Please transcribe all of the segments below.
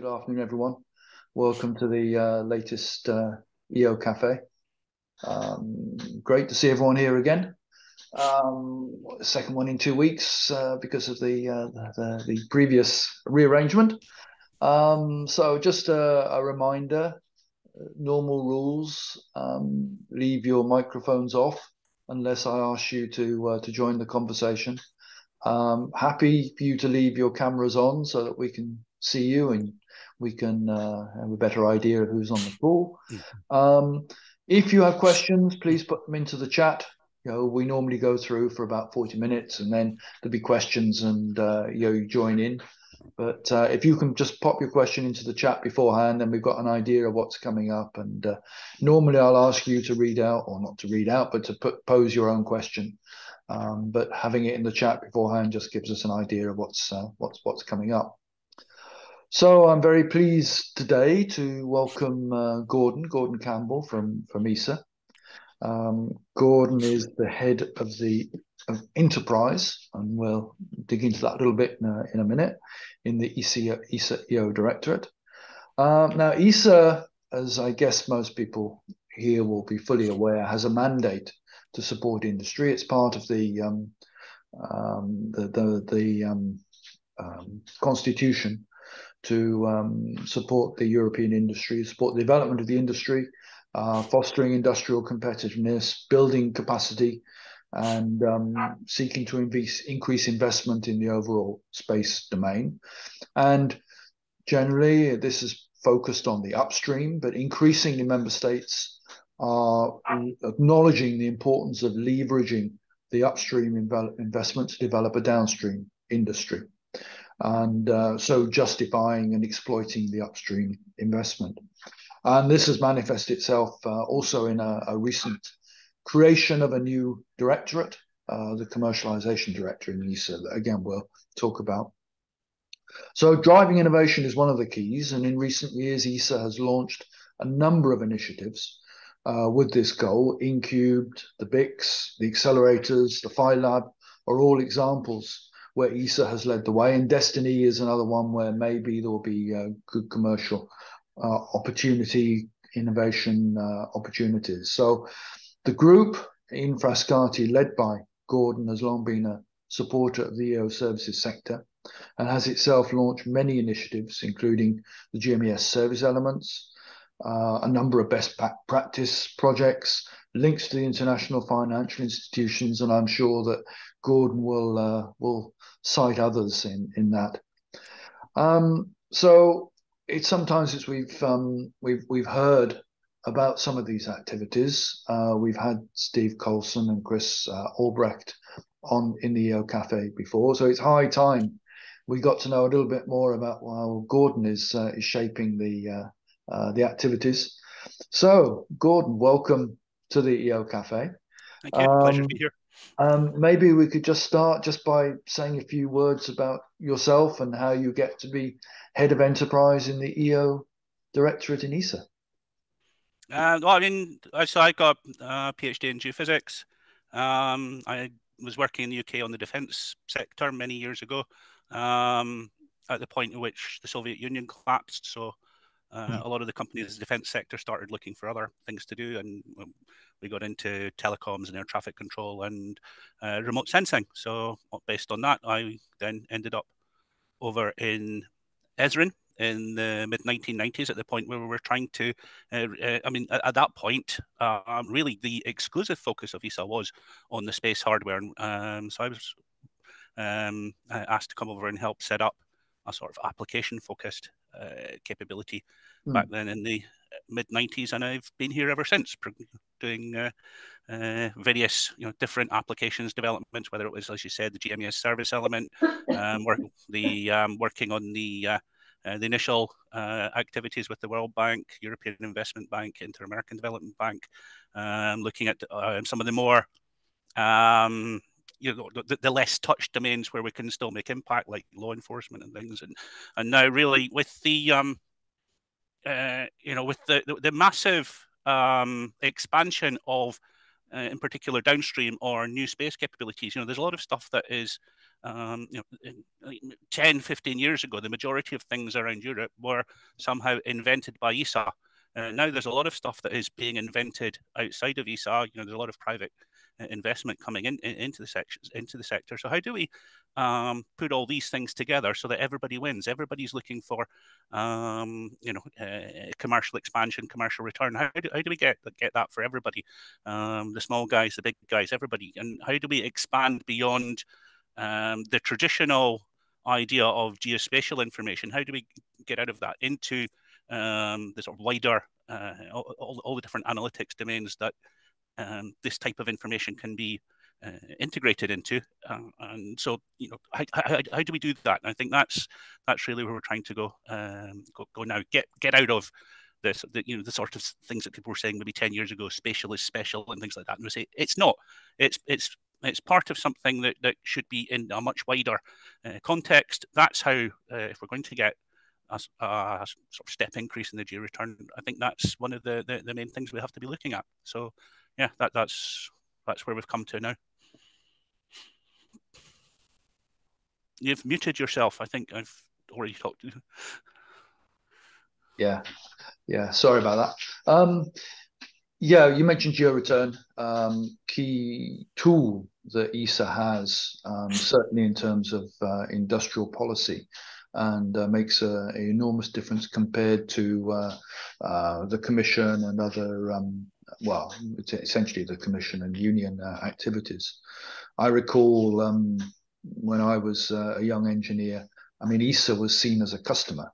Good afternoon, everyone. Welcome to the uh, latest uh, EO Cafe. Um, great to see everyone here again. Um, second one in two weeks uh, because of the, uh, the, the previous rearrangement. Um, so just a, a, reminder: normal rules. Um, leave your microphones off unless I ask you to uh, to join the conversation. Um, happy for you to leave your cameras on so that we can see you and we can uh, have a better idea of who's on the call. Mm-hmm. Um, if you have questions, please put them into the chat. You know, we normally go through for about 40 minutes and then there'll be questions and uh, you, know, you join in. But uh, if you can just pop your question into the chat beforehand, then we've got an idea of what's coming up. And uh, normally I'll ask you to read out, or not to read out, but to put, pose your own question. Um, but having it in the chat beforehand just gives us an idea of what's uh, what's what's coming up. So I'm very pleased today to welcome uh, Gordon, Gordon Campbell from, from ESA. Um, Gordon is the head of the of enterprise, and we'll dig into that a little bit in a, in a minute, in the ESA, ESA EO Directorate. Um, now, ESA, as I guess most people here will be fully aware, has a mandate to support industry. It's part of the um, um, the the, the um, um, constitution to um, support the European industry, support the development of the industry, uh, fostering industrial competitiveness, building capacity, and um, seeking to increase, increase investment in the overall space domain. And generally, this is focused on the upstream, but increasingly member states are acknowledging the importance of leveraging the upstream investment to develop a downstream industry and uh, so justifying and exploiting the upstream investment. And this has manifested itself uh, also in a, a, recent creation of a new directorate, uh, the commercialization director in ESA, that again we'll talk about. So driving innovation is one of the keys, and in recent years, ESA has launched a number of initiatives uh, with this goal. InCubed, the BICS, the accelerators, the Phi Lab are all examples where ESA has led the way, and DestinE is another one where maybe there will be uh, good commercial uh, opportunity, innovation uh, opportunities. So the group in Frascati, led by Gordon, has long been a supporter of the EO services sector and has itself launched many initiatives, including the GMES service elements, uh, a number of best practice projects, links to the international financial institutions, and I'm sure that Gordon will uh, will cite others in in that. Um, so it's sometimes as we've um, we've we've heard about some of these activities. Uh, we've had Steve Coulson and Chris uh, Albrecht on in the EO Cafe before, so it's high time we got to know a little bit more about how Gordon is uh, is shaping the uh, uh, the activities. So, Gordon, welcome to the EO Cafe. Thank you. Um, Pleasure to be here. Um, maybe we could just start just by saying a few words about yourself and how you get to be head of enterprise in the EO directorate in ESA. Uh, well, I mean, so I got a PhD in geophysics. Um, I was working in the UK on the defence sector many years ago, um, at the point at which the Soviet Union collapsed. So uh, mm. A lot of the companies in the defense sector started looking for other things to do, and um, we got into telecoms and air traffic control and uh, remote sensing. So, based on that, I then ended up over in Esrin in the mid 1990s at the point where we were trying to uh, uh, i mean at, at that point uh, really the exclusive focus of ESA was on the space hardware um, so i was um, asked to come over and help set up a sort of application focused uh, capability mm. back then in the mid 90s, and I've been here ever since, doing uh, uh, various you know different applications developments, whether it was as you said the GMES service element, um, work, the um, working on the uh, uh, the initial uh, activities with the World Bank, European Investment Bank, Inter American Development Bank, um, looking at some of the more um, you know the, the, less touched domains where we can still make impact, like law enforcement and things, and and now really with the um, uh, you know with the the, the massive um, expansion of uh, in particular downstream or new space capabilities, you know, there's a lot of stuff that is um, you know, 10, 15 years ago, the majority of things around Europe were somehow invented by ESA. Uh, now there's a lot of stuff that is being invented outside of ESA. You know, there's a lot of private investment coming in, in, into the sections into the sector. So how do we um, put all these things together so that everybody wins? Everybody's looking for um, you know uh, commercial expansion, commercial return. How do, how do we get get that for everybody? Um, the small guys, the big guys, everybody. And how do we expand beyond um, the traditional idea of geospatial information? How do we get out of that into um, the sort of wider uh, all, all, the different analytics domains that um, this type of information can be uh, integrated into. Uh, and so, you know, how, how, how, do we do that? And I think that's that's really where we're trying to go um, go, go now. Get get out of this, the, you know, the sort of things that people were saying maybe ten years ago, spatial is special and things like that. And we say it's not. It's it's it's part of something that, that should be in a much wider uh, context. That's how, uh, if we're going to get a, a, sort of step increase in the geo return, I think that's one of the, the, the main things we have to be looking at. So yeah, that, that's that's where we've come to now. You've muted yourself. I think I've already talked to you. Yeah, yeah. Sorry about that. Um, yeah, you mentioned GeoReturn, um, key tool that ESA has, um, certainly in terms of uh, industrial policy, and uh, makes an enormous difference compared to uh, uh, the Commission and other um, well, essentially the commission and union uh, activities. I recall um, when I was uh, a young engineer, I mean, ESA was seen as a customer.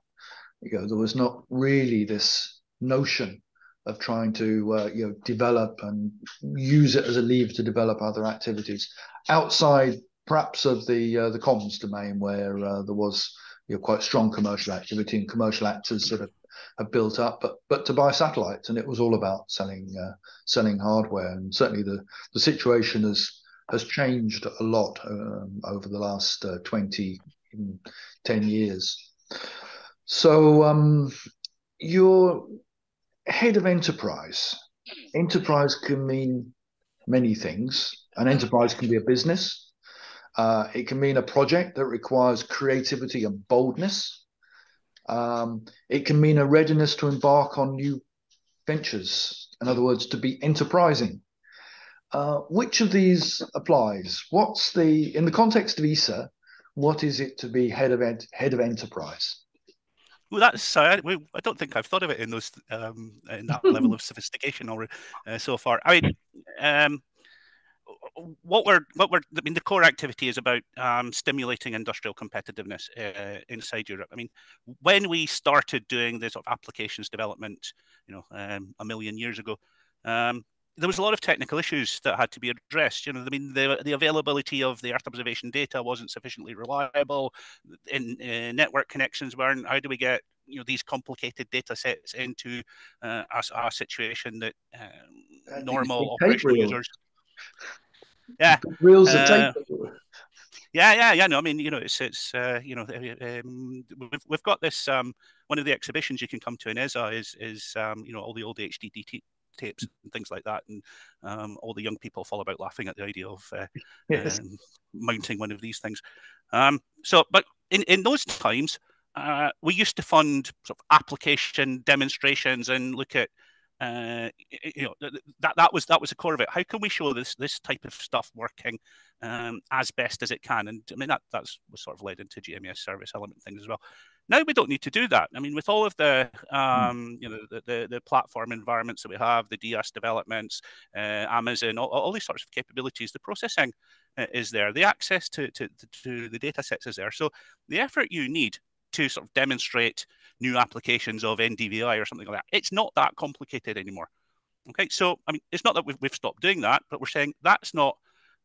You know, there was not really this notion of trying to uh, you know develop and use it as a lever to develop other activities outside perhaps of the uh, the comms domain where uh, there was you know, quite strong commercial activity and commercial actors sort of have built up, but but to buy satellites, and it was all about selling uh, selling hardware. And certainly the the situation has has changed a lot um, over the last uh, 20, 10 years. So um, you're head of enterprise. Enterprise can mean many things. An enterprise can be a business. Uh, it can mean a project that requires creativity and boldness. Um, it can mean a readiness to embark on new ventures. In other words, to be enterprising. Uh, which of these applies? What's the in the context of ESA? What is it to be head of ed, head of enterprise? Well, that's I, I don't think I've thought of it in those um, in that level of sophistication or uh, so far. I mean, um, what we're what we're I mean the core activity is about um, stimulating industrial competitiveness uh, inside Europe. I mean, when we started doing this sort of applications development, you know, um, a million years ago, um, there was a lot of technical issues that had to be addressed. You know, I mean, the the availability of the Earth observation data wasn't sufficiently reliable. In uh, network connections weren't. How do we get you know these complicated data sets into uh, a, a, situation that um, normal operational users yeah. Reels of uh, tape. Yeah, yeah, yeah. No, I mean, you know, it's it's uh, you know, um, we've we've got this. Um, one of the exhibitions you can come to in ESA is is um, you know all the old HDD tapes and things like that, and um, all the young people fall about laughing at the idea of uh, yes. um, mounting one of these things. Um, so, but in in those times, uh, we used to fund sort of application demonstrations and look at uh, you know that that was that was the core of it. How can we show this this type of stuff working um, as best as it can? And I mean that that's was sort of led into GMES service element things as well. Now we don't need to do that. I mean, with all of the hmm. um, you know the, the, the platform environments that we have, the DIAS developments, uh, Amazon, all, all, these sorts of capabilities, the processing uh, is there, the access to, to to the data sets is there. So the effort you need to sort of demonstrate new applications of NDVI or something like that. It's not that complicated anymore. Okay, so I mean, it's not that we've, we've stopped doing that, but we're saying that's not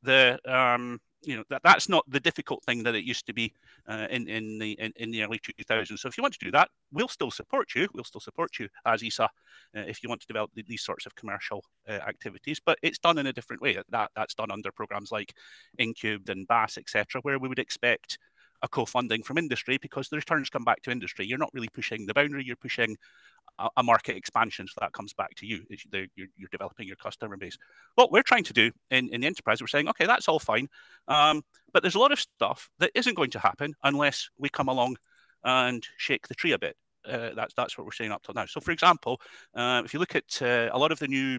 the um, you know that that's not the difficult thing that it used to be uh, in in the in, in, the early 2000s. So if you want to do that, we'll still support you. We'll still support you as ESA uh, if you want to develop these sorts of commercial uh, activities. But it's done in a different way. That that's done under programs like InCubed and Bass, etc., where we would expect a co-funding from industry because the returns come back to industry. You're not really pushing the boundary, you're pushing a market expansion. So that comes back to you. You're, you're, developing your customer base. What we're trying to do in, in the enterprise, we're saying, okay, that's all fine. Um, but there's a lot of stuff that isn't going to happen unless we come along and shake the tree a bit. Uh, that's that's what we're saying up till now. So, for example, uh, if you look at uh, a lot of the new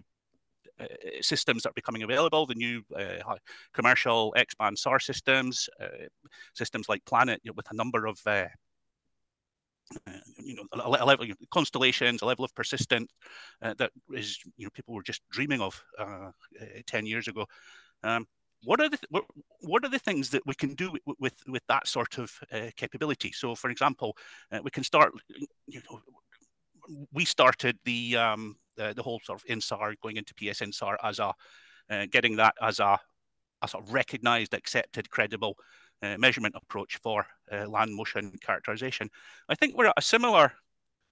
uh, systems that are becoming available, the new uh, commercial X-band SAR systems, uh, systems like Planet, you know, with a number of uh, you know, a, level you know, constellations, a level of persistent uh, that is, you know, people were just dreaming of ten years ago. Um, what are the what, what are the things that we can do with with, with that sort of uh, capability? So, for example, uh, we can start. You know, we started the um, the, whole sort of INSAR going into PSInSAR as a uh, getting that as a a sort of recognized, accepted, credible uh, measurement approach for uh, land motion characterization. I think we're at a similar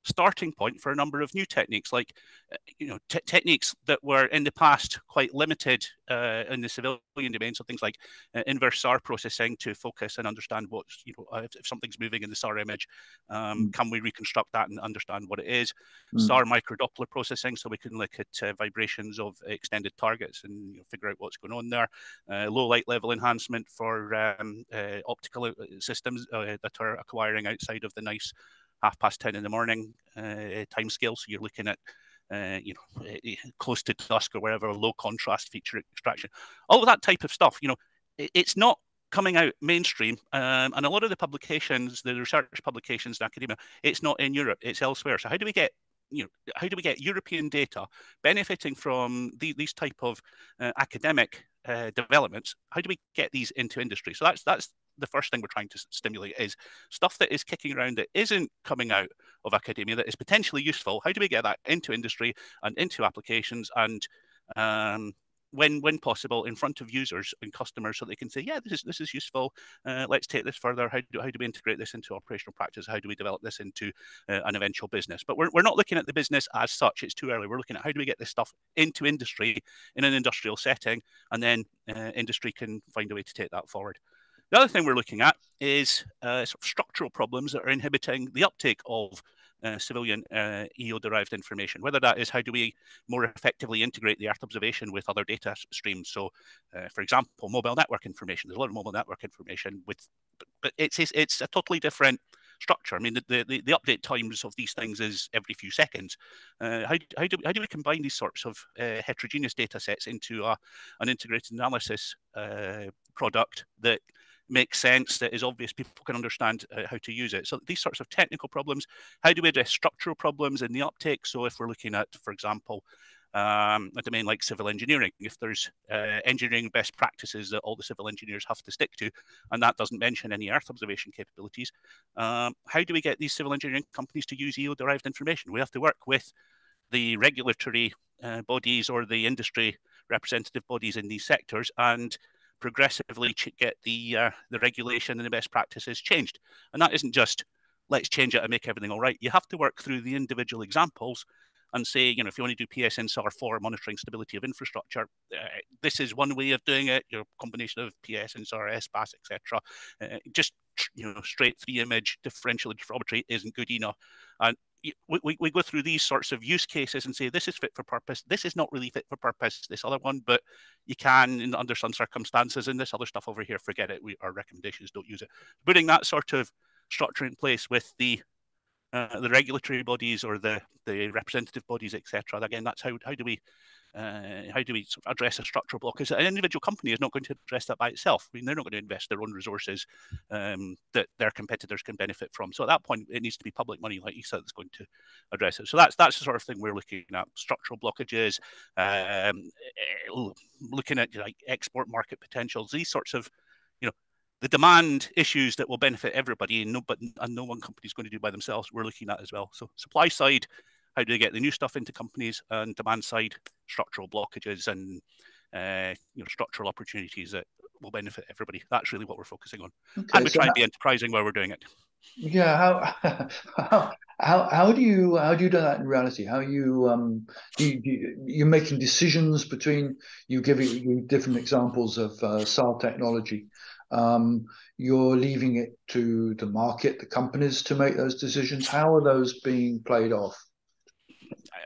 starting point for a number of new techniques, like uh, you know techniques that were in the past quite limited uh, in the civilian domain. So things like uh, inverse SAR processing to focus and understand what you know if, if, something's moving in the SAR image, um, mm. can we reconstruct that and understand what it is? Mm. SAR microdoppler processing, so we can look at uh, vibrations of extended targets and you know, figure out what's going on there. Uh, low light level enhancement for um, uh, optical systems that are acquiring outside of the nice half past 10 in the morning uh, time scale. So you're looking at, uh, you know, eh, close to dusk or wherever, low contrast feature extraction, all that type of stuff. You know, it, it's not coming out mainstream. Um, and a lot of the publications, the research publications in academia, it's not in Europe, it's elsewhere. So how do we get you know, how do we get European data benefiting from the, these type of uh, academic uh, developments? How do we get these into industry? So that's that's the first thing we're trying to stimulate is stuff that is kicking around that isn't coming out of academia that is potentially useful. How do we get that into industry and into applications and um, when when possible in front of users and customers so they can say yeah this is this is useful. Uh, let's take this further. How do, how do we integrate this into operational practice? How do we develop this into uh, an eventual business? But we're, we're not looking at the business as such. It's too early. We're looking at how do we get this stuff into industry in an industrial setting and then uh, industry can find a way to take that forward the other thing we're looking at is uh, sort of structural problems that are inhibiting the uptake of uh, civilian uh, EO derived information. Whether that is how do we more effectively integrate the Earth observation with other data streams. So, uh, for example, mobile network information. There's a lot of mobile network information with, but it's it's, it's a totally different structure. I mean, the, the, the, update times of these things is every few seconds. Uh, how, how, do, how do we combine these sorts of uh, heterogeneous data sets into a, an integrated analysis uh, product that makes sense, that is obvious, people can understand uh, how to use it. So these sorts of technical problems, how do we address structural problems in the uptake? So if we're looking at, for example, um, a domain like civil engineering, if there's uh, engineering best practices that all the civil engineers have to stick to, and that doesn't mention any Earth observation capabilities, um, how do we get these civil engineering companies to use EO-derived information? We have to work with the regulatory uh, bodies or the industry representative bodies in these sectors and progressively get the uh, the regulation and the best practices changed. And that isn't just let's change it and make everything all right. You have to work through the individual examples and say, you know, if you want to do PSInSAR for monitoring stability of infrastructure, uh, this is one way of doing it. Your combination of PSInSAR, SBAS, etc. Uh, just you know, straight three image differential interferometry isn't good enough. And we, we go through these sorts of use cases and say this is fit for purpose. This is not really fit for purpose this other one but you can under some circumstances and this other stuff over here forget it we, our recommendations don't use it. Putting that sort of structure in place with the uh, the regulatory bodies or the the representative bodies etc again that's how how do we uh, how do we address a structural block? Because an individual company is not going to address that by itself. I mean, they're not going to invest their own resources um, that their competitors can benefit from. So at that point, it needs to be public money, like said, that's going to address it. So that's that's the sort of thing we're looking at: structural blockages, um, eh, looking at like export market potentials, these sorts of you know the demand issues that will benefit everybody and no but and no one company is going to do by themselves we're looking at as well so supply side how do they get the new stuff into companies and demand side structural blockages and uh, you know structural opportunities that will benefit everybody. That's really what we're focusing on, okay, and we so try and be enterprising while we're doing it. Yeah, how, how how how do you how do you do that in reality? How you um you, you you're making decisions between you giving you different examples of uh, SAR technology. Um, you're leaving it to the market, the companies to make those decisions. How are those being played off?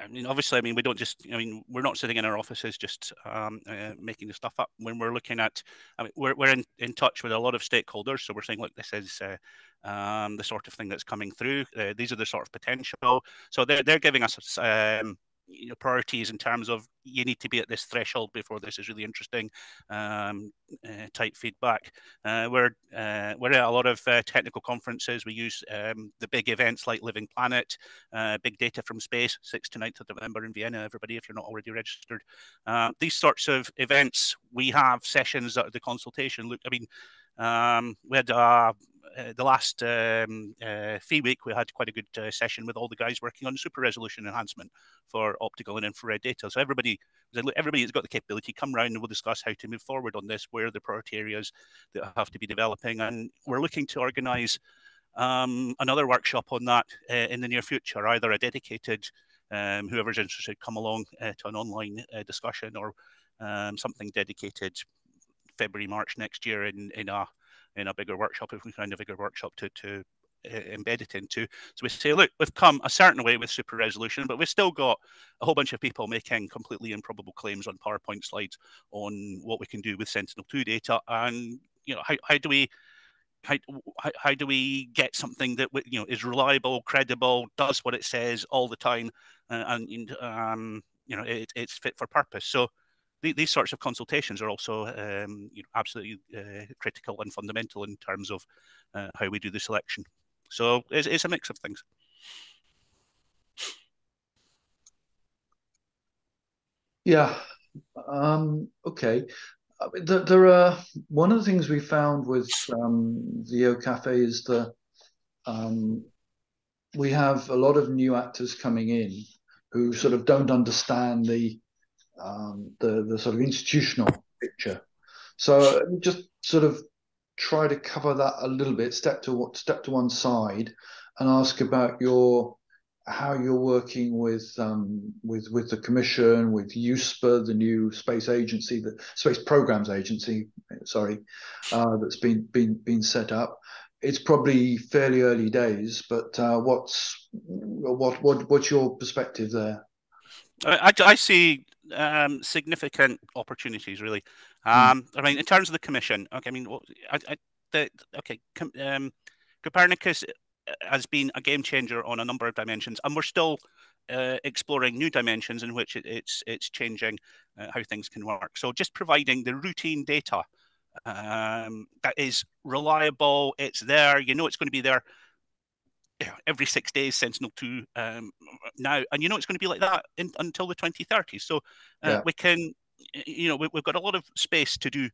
I mean, obviously, I mean, we don't just, I mean, we're not sitting in our offices just um, uh, making the stuff up. When we're looking at, I mean, we're, we're in, in touch with a lot of stakeholders. So we're saying, look, this is uh, um, the sort of thing that's coming through. Uh, these are the sort of potential. So they're, they're giving us um, you know, priorities in terms of you need to be at this threshold before this is really interesting um, uh, type feedback. Uh, we're uh, we're at a lot of uh, technical conferences. We use um, the big events like Living Planet, uh, Big Data from Space, 6th to 9th of November in Vienna. Everybody, if you're not already registered, uh, these sorts of events, we have sessions at the consultation. Look, I mean. Um, we had uh, the last um, uh, Phi-week, we had quite a good uh, session with all the guys working on super resolution enhancement for optical and infrared data. So everybody, everybody has got the capability. Come round and we'll discuss how to move forward on this. Where the priority areas that have to be developing, and we're looking to organise um, another workshop on that uh, in the near future. Either a dedicated, um, whoever's interested, come along uh, to an online uh, discussion, or um, something dedicated February March next year in in a in a bigger workshop if we find a bigger workshop to to uh, embed it into. So we say, look, we've come a certain way with super resolution, but we've still got a whole bunch of people making completely improbable claims on PowerPoint slides on what we can do with Sentinel-2 data, and you know, how, how do we how, how, do we get something that you know is reliable, credible, does what it says all the time, uh, and um, you know it, it's fit for purpose. So these sorts of consultations are also um, you know, absolutely uh, critical and fundamental in terms of uh, how we do the selection. So it's, it's a mix of things. Yeah. Um, okay. There, are one of the things we found with um, the EO Cafe is that um, we have a lot of new actors coming in who sort of don't understand the um, the the sort of institutional picture. So just sort of try to cover that a little bit, step to what step to one side, and ask about your how you're working with um, with with the commission, with EUSPA, the new space agency, the space programs agency, sorry, uh, that's been been been set up. It's probably fairly early days, but uh, what's what what what's your perspective there? I, I see um, significant opportunities, really. Hmm. Um, mm. I mean, in terms of the commission, okay, I mean, I, I, the, okay, um, Copernicus uh, has been a game changer on a number of dimensions, and we're still uh, exploring new dimensions in which it, it's it's changing uh, how things can work. So, just providing the routine data um, that is reliable, it's there, you know, it's going to be there every six days Sentinel two um, now, and you know it's going to be like that in, until the 2030s. So uh, yeah. we can, you know, we, have got a lot of space to do,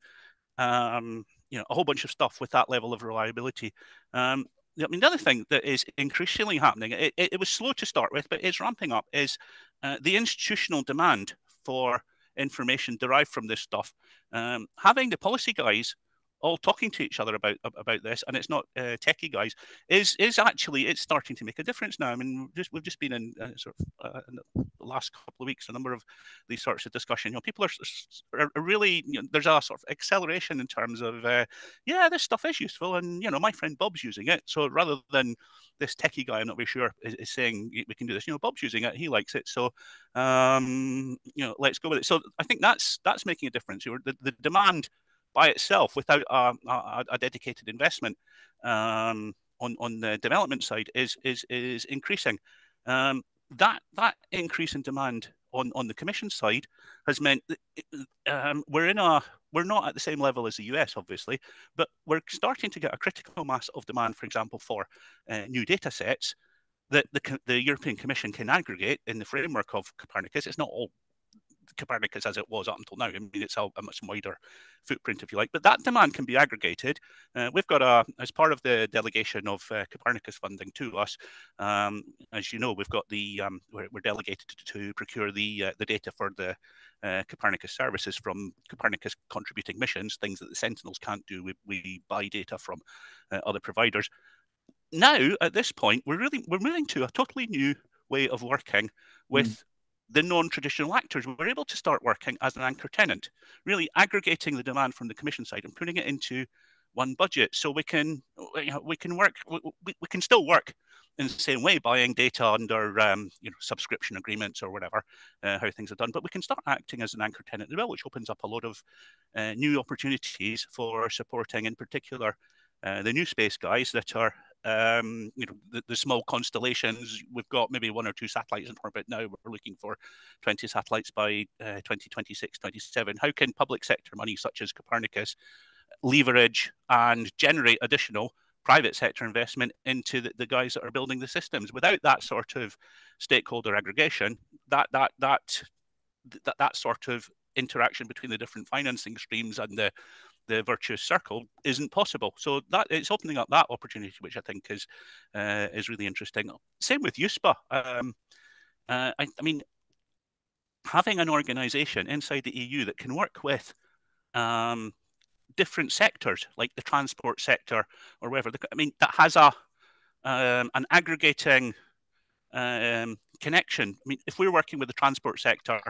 um, you know, a whole bunch of stuff with that level of reliability. Um, I mean, the other thing that is increasingly happening, it, it, it was slow to start with, but it's ramping up, is uh, the institutional demand for information derived from this stuff. Um, having the policy guys all talking to each other about about this, and it's not uh, techie guys, is is actually it's starting to make a difference now. I mean, just, we've just been in uh, sort of uh, in the last couple of weeks a number of these sorts of discussion. You know, people are, are really you know, there's a sort of acceleration in terms of uh, yeah, this stuff is useful, and you know, my friend Bob's using it. So rather than this techie guy, I'm not very sure, is, is saying we can do this. You know, Bob's using it, he likes it, so um, you know, let's go with it. So I think that's that's making a difference. You know, the, the demand by itself without a, a, a dedicated investment um, on on the development side is is is increasing. Um, that that increase in demand on on the commission side has meant um, we're in a we're not at the same level as the US, obviously, but we're starting to get a critical mass of demand, for example, for uh, new data sets that the, the European Commission can aggregate in the framework of Copernicus. It's not all Copernicus as it was up until now. I mean, it's a, a much wider footprint, if you like. But that demand can be aggregated. Uh, we've got a, as part of the delegation of uh, Copernicus funding to us, um, as you know, we've got the, um, we're, we're, delegated to, procure the uh, the data for the uh, Copernicus services from Copernicus contributing missions, things that the Sentinels can't do. We, we buy data from uh, other providers. Now, at this point, we're really we're moving to a totally new way of working with the non-traditional actors were able to start working as an anchor tenant, really aggregating the demand from the commission side and putting it into one budget. So we can you know, we can work we, we can still work in the same way, buying data under um, you know subscription agreements or whatever, uh, how things are done. But we can start acting as an anchor tenant as well, which opens up a lot of uh, new opportunities for supporting, in particular, uh, the new space guys that are um, you know the, the, small constellations. We've got maybe one or two satellites in orbit now. We're looking for 20 satellites by uh, 2026, 27. How can public sector money such as Copernicus leverage and generate additional private sector investment into the, the, guys that are building the systems. Without that sort of stakeholder aggregation, that that that that, that sort of interaction between the different financing streams and the the virtuous circle isn't possible. So that it's opening up that opportunity, which I think is uh, is really interesting. Same with EUSPA. Um, uh, I, I, mean, having an organisation inside the EU that can work with um, different sectors, like the transport sector or whatever. I mean, that has a um, an aggregating um, connection. I mean, if we're working with the transport sector,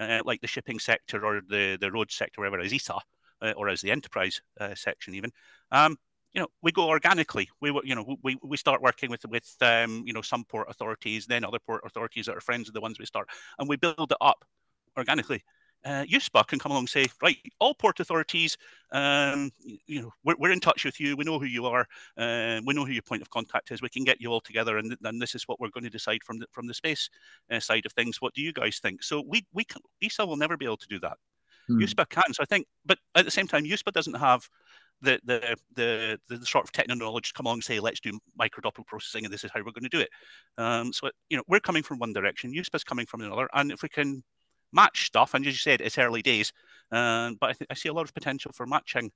uh, like the shipping sector or the the road sector, whatever, is ESA uh, or as the enterprise uh, section, even. Um, you know, we go organically. We, you know, we, we start working with with um, you know some port authorities, then other port authorities that are friends of the ones we start, and we build it up organically uh, EUSPA can come along and say, right, all port authorities, um, you know, we're, we're, in touch with you. We know who you are. Uh, we know who your point of contact is. We can get you all together, and, and this is what we're going to decide from the from the space uh, side of things. What do you guys think? So we we can, ESA will never be able to do that. Hmm. EUSPA can. So I think, but at the same time, EUSPA doesn't have the the the the sort of techno knowledge to come along and say let's do microdoppler processing and this is how we're going to do it. Um, so you know we're coming from one direction, EUSPA's coming from another, and if we can match stuff. And as you said, it's early days, um, but I, th- I, see a lot of potential for matching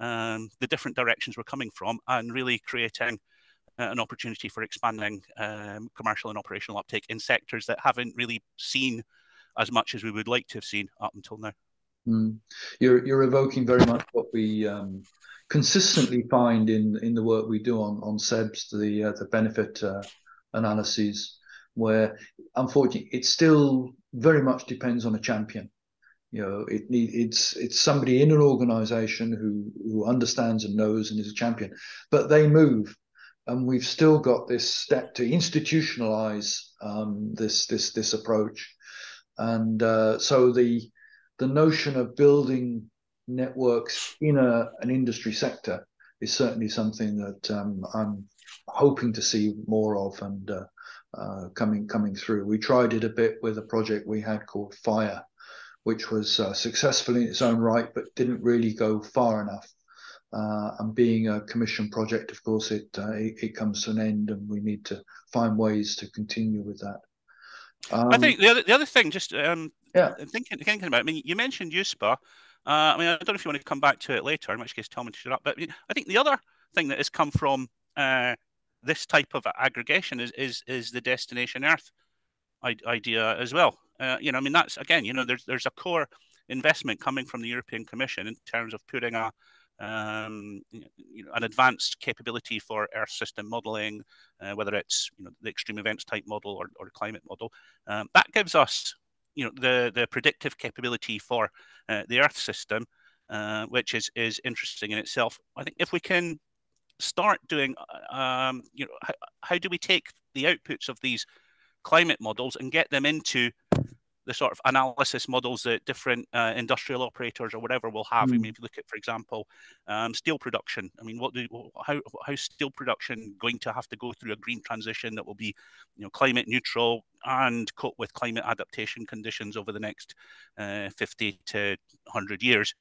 um, the different directions we're coming from and really creating uh, an opportunity for expanding um, commercial and operational uptake in sectors that haven't really seen as much as we would like to have seen up until now. Mm. You're you're evoking very much what we um, consistently find in in the work we do on on SEBS, the uh, the benefit uh, analyses, where unfortunately it still very much depends on a champion. You know, it it's it's somebody in an organization who who understands and knows and is a champion, but they move, and we've still got this step to institutionalize um, this this this approach, and uh, so the the notion of building networks in a an industry sector is certainly something that um, I'm hoping to see more of and uh, uh, coming coming through. We tried it a bit with a project we had called Fire, which was uh, successful in its own right, but didn't really go far enough. Uh, and being a commission project, of course, it, uh, it, it comes to an end, and we need to find ways to continue with that. Um, I think the other the other thing, just um, yeah, thinking thinking about. It, I mean, you mentioned EUSPA. Uh, I mean, I don't know if you want to come back to it later, in which case tell me to shut up. But I think the other thing that has come from uh, this type of aggregation is is is the destination Earth idea as well. Uh, you know, I mean, that's again, you know, there's there's a core investment coming from the European Commission in terms of putting a um, you know, an advanced capability for Earth system modeling, uh, whether it's you know the extreme events type model or, or climate model. Um, that gives us you know the the predictive capability for uh, the Earth system, uh, which is is interesting in itself. I think if we can start doing, uh, um, you know, how, how do we take the outputs of these climate models and get them into the sort of analysis models that different uh, industrial operators or whatever will have. Mm. I mean, if you look at, for example, um, steel production. I mean, what do how how steel production going to have to go through a green transition that will be, you know, climate neutral and cope with climate adaptation conditions over the next uh, 50 to 100 years.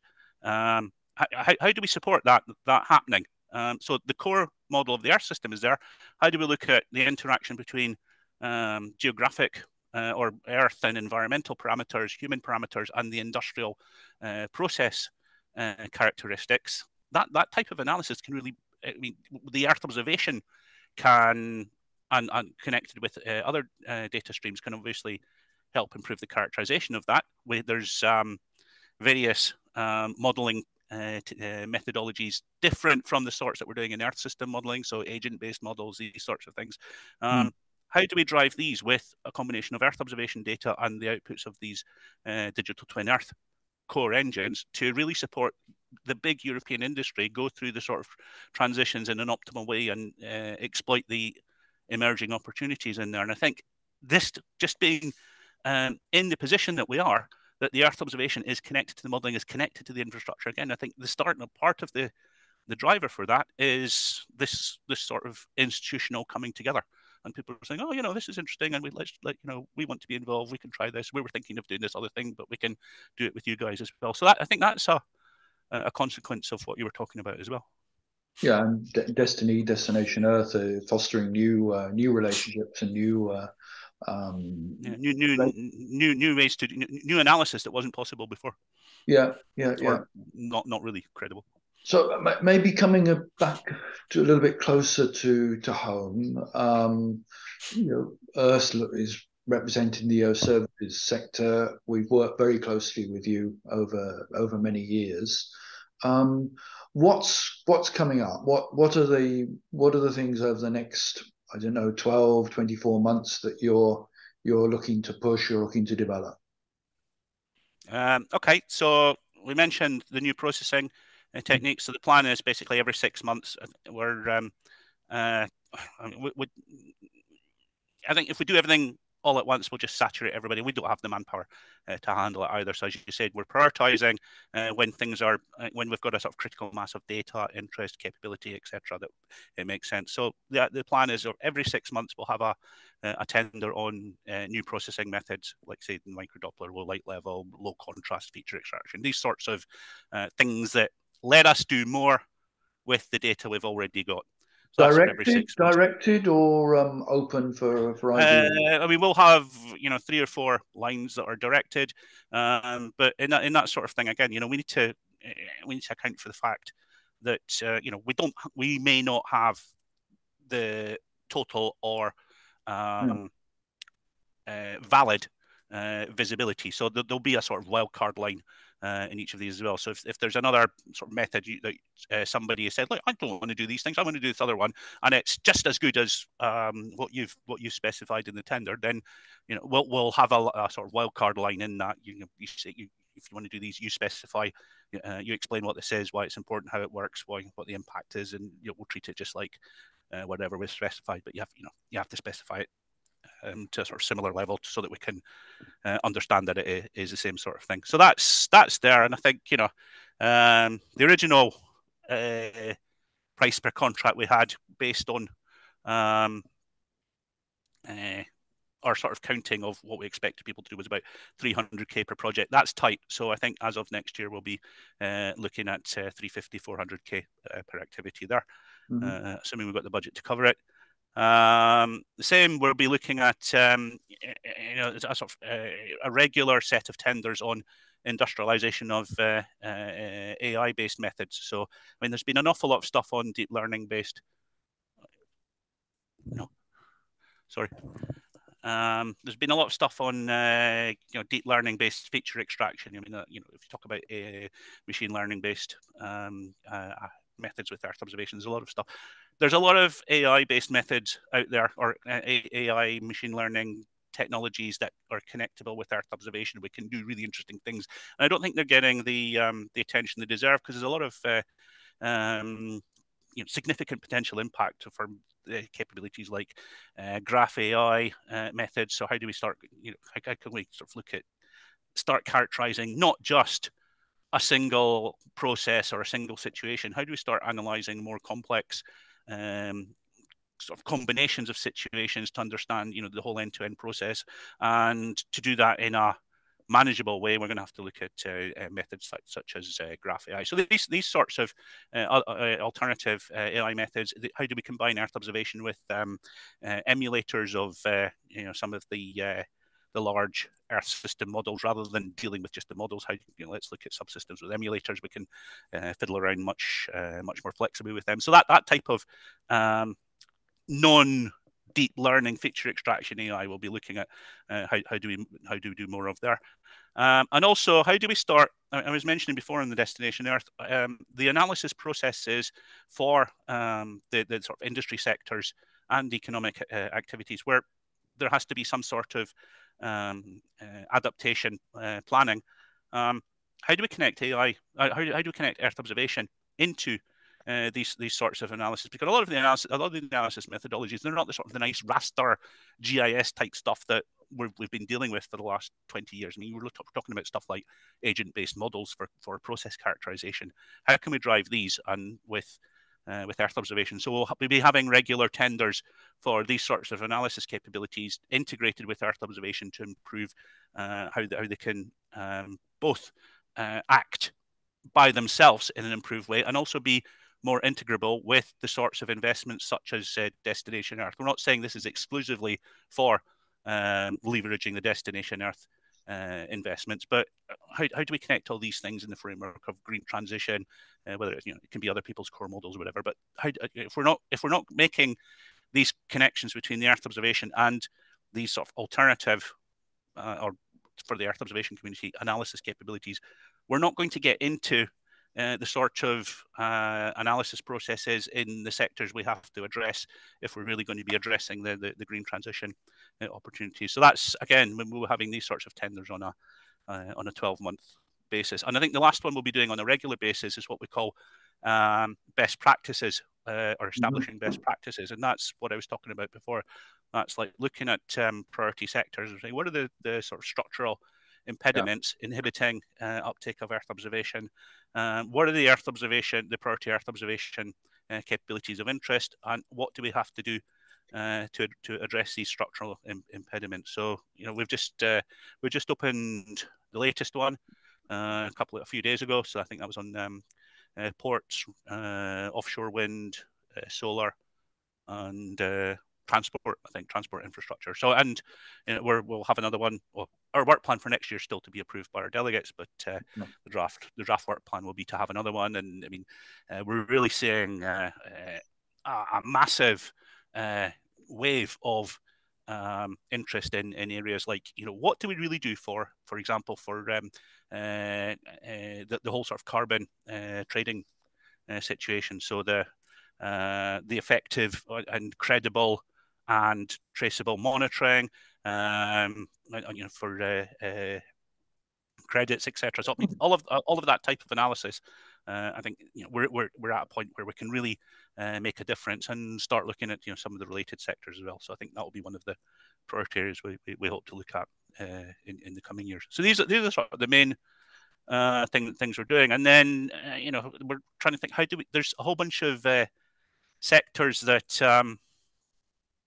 Um, how, how do we support that that happening? Um, so the core model of the Earth system is there. How do we look at the interaction between um, geographic uh, or Earth and environmental parameters, human parameters, and the industrial uh, process uh, characteristics? That that type of analysis can really, I mean, the Earth observation can and, and connected with uh, other uh, data streams can obviously help improve the characterization of that. There's um, various um, modeling uh, uh, methodologies different from the sorts that we're doing in Earth system modeling, so agent-based models, these sorts of things. Um, mm. How do we drive these with a combination of Earth observation data and the outputs of these uh, digital twin Earth core engines to really support the big European industry go through the sort of transitions in an optimal way and uh, exploit the emerging opportunities in there. And I think this just being um, in the position that we are, that the Earth observation is connected to the modeling, is connected to the infrastructure. Again, I think the start and part of the the driver for that is this this sort of institutional coming together. And people are saying, "Oh, you know, this is interesting, and we let's let you know we want to be involved. We can try this. We were thinking of doing this other thing, but we can do it with you guys as well." So that I think that's a a consequence of what you were talking about as well. Yeah, and De- DestinE, Destination Earth, are fostering new uh, new relationships and new uh, um, yeah, new new like, new new ways to new analysis that wasn't possible before. Yeah, yeah, yeah. Not not really credible. So maybe coming back to a little bit closer to to home, um, you know, Earth is representing the services sector. We've worked very closely with you over over many years. Um, what's what's coming up? What what are the what are the things over the next I don't know 12, 24 months that you're you're looking to push, you're looking to develop? Um, okay, so we mentioned the new processing uh, techniques. So the plan is basically every six months uh, we're um, uh, we, we, I think if we do everything all at once we'll just saturate everybody. We don't have the manpower uh, to handle it either. So as you said, we're prioritizing uh, when things are uh, when we've got a sort of critical mass of data, interest, capability, etc. That it makes sense. So the the plan is every six months we'll have a a tender on uh, new processing methods, like say micro Doppler, low light level, low contrast feature extraction. These sorts of uh, things that let us do more with the data we've already got. So directed, directed, or um, open for for ideas? Uh, I mean, we'll have you know three or four lines that are directed, um, but in that in that sort of thing, again, you know, we need to uh, we need to account for the fact that uh, you know we don't we may not have the total or um, hmm. valid uh, visibility. So th- there'll be a sort of wildcard line uh, in each of these as well. So if, if there's another sort of method you, that uh, somebody has said, look, I don't want to do these things, I want to do this other one, and it's just as good as um, what you've what you specified in the tender, then you know we'll we'll have a, a sort of wildcard line in that. You know, you say you if you want to do these, you specify, uh, you explain what this is, why it's important, how it works, why what the impact is, and you know, we'll treat it just like uh, whatever was specified. But you have you know you have to specify it um, to a sort of similar level so that we can uh, understand that it is the same sort of thing. So that's that's there, and I think you know um, the original uh, price per contract we had based on um, uh, our sort of counting of what we expected people to do was about 300k per project. That's tight. So I think as of next year, we'll be uh, looking at uh, 350, 400k uh, per activity there, mm-hmm. Uh, assuming we've got the budget to cover it. Um, the same, we'll be looking at um, you know a sort of uh, a regular set of tenders on industrialization of uh, uh, AI-based methods. So, I mean, there's been an awful lot of stuff on deep learning-based. No, sorry. Um, there's been a lot of stuff on uh, you know deep learning based feature extraction. I mean, uh, you know, if you talk about uh, machine learning based um, methods with Earth observations, a lot of stuff there's a lot of AI-based methods out there, or uh, AI machine learning technologies that are connectable with Earth observation. We can do really interesting things, and I don't think they're getting the um, the attention they deserve because there's a lot of uh, um, you know, significant potential impact for capabilities like uh, graph AI uh, methods. So how do we start? You know, how, how can we sort of look at start characterizing not just a single process or a single situation? How do we start analyzing more complex um, sort of combinations of situations to understand, you know, the whole end-to-end process. And to do that in a manageable way, we're going to have to look at uh, uh, methods such, such as uh, graph AI. So these these sorts of uh, uh alternative uh, AI methods. How do we combine Earth observation with um, emulators of you know some of the the large Earth system models rather than dealing with just the models. How you know, let's look at subsystems with emulators. We can uh, fiddle around much uh, much more flexibly with them. So that that type of um, non deep learning feature extraction AI will be looking at uh, how, how do we how do we do more of there. Um, and also, how do we start? I, was mentioning before in the Destination Earth, um, the analysis processes for um, the, the sort of industry sectors and economic uh, activities where there has to be some sort of um, uh, adaptation uh, planning. Um, how do we connect AI? How, how do we connect Earth observation into uh, these these sorts of analysis because a lot of the analysis, a lot of the analysis methodologies, they're not the sort of the nice raster GIS type stuff that we have been dealing with for the last 20 years. I mean, we're talking about stuff like agent-based models for, for process characterization. How can we drive these and with uh, with Earth observation? So we'll, we'll be having regular tenders for these sorts of analysis capabilities integrated with Earth observation to improve uh, how, how they can um, both uh, act by themselves in an improved way and also be more integrable with the sorts of investments such as uh, Destination Earth. We're not saying this is exclusively for um, leveraging the Destination Earth uh, investments, but how, how do we connect all these things in the framework of green transition? Uh, whether you know it can be other people's core models or whatever, but how, if we're not if we're not making these connections between the Earth observation and these sort of alternative uh, or for the Earth observation community analysis capabilities, we're not going to get into uh, the sort of uh, analysis processes in the sectors we have to address if we're really going to be addressing the, the, the green transition uh, opportunities. So that's again when we were having these sorts of tenders on a uh, on a 12 month basis. And I think the last one we'll be doing on a regular basis is what we call um, best practices uh, or mm-hmm. establishing best practices. And that's what I was talking about before. That's like looking at um, priority sectors and saying what are the, the sort of structural impediments yeah. inhibiting uh, uptake of Earth observation. Um, what are the Earth observation, the priority Earth observation uh, capabilities of interest, and what do we have to do uh, to to address these structural Im- impediments? So you know we've just uh, we just opened the latest one uh, a couple a few days ago. So I think that was on um, uh, ports, offshore wind, solar, and transport, I think, transport infrastructure. So, and you know, we will have another one. Well, our work plan for next year is still to be approved by our delegates, but uh, no. the draft the draft work plan will be to have another one. And I mean, uh, we're really seeing uh, uh a, massive uh, wave of um, interest in, in areas like you know what do we really do for, for example, for um, uh, the, the whole sort of carbon trading situation. So the the effective and credible and traceable monitoring, um, you know, for uh, uh, credits, etc. So mean, all of all of that type of analysis, uh, I think you know, we're, we're we're at a point where we can really uh, make a difference and start looking at you know some of the related sectors as well. So I think that will be one of the priority areas we, we, we hope to look at uh, in in the coming years. So these are these are sort of the main uh, thing, things we're doing, and then uh, you know we're trying to think how do we. There's a whole bunch of uh, sectors that um,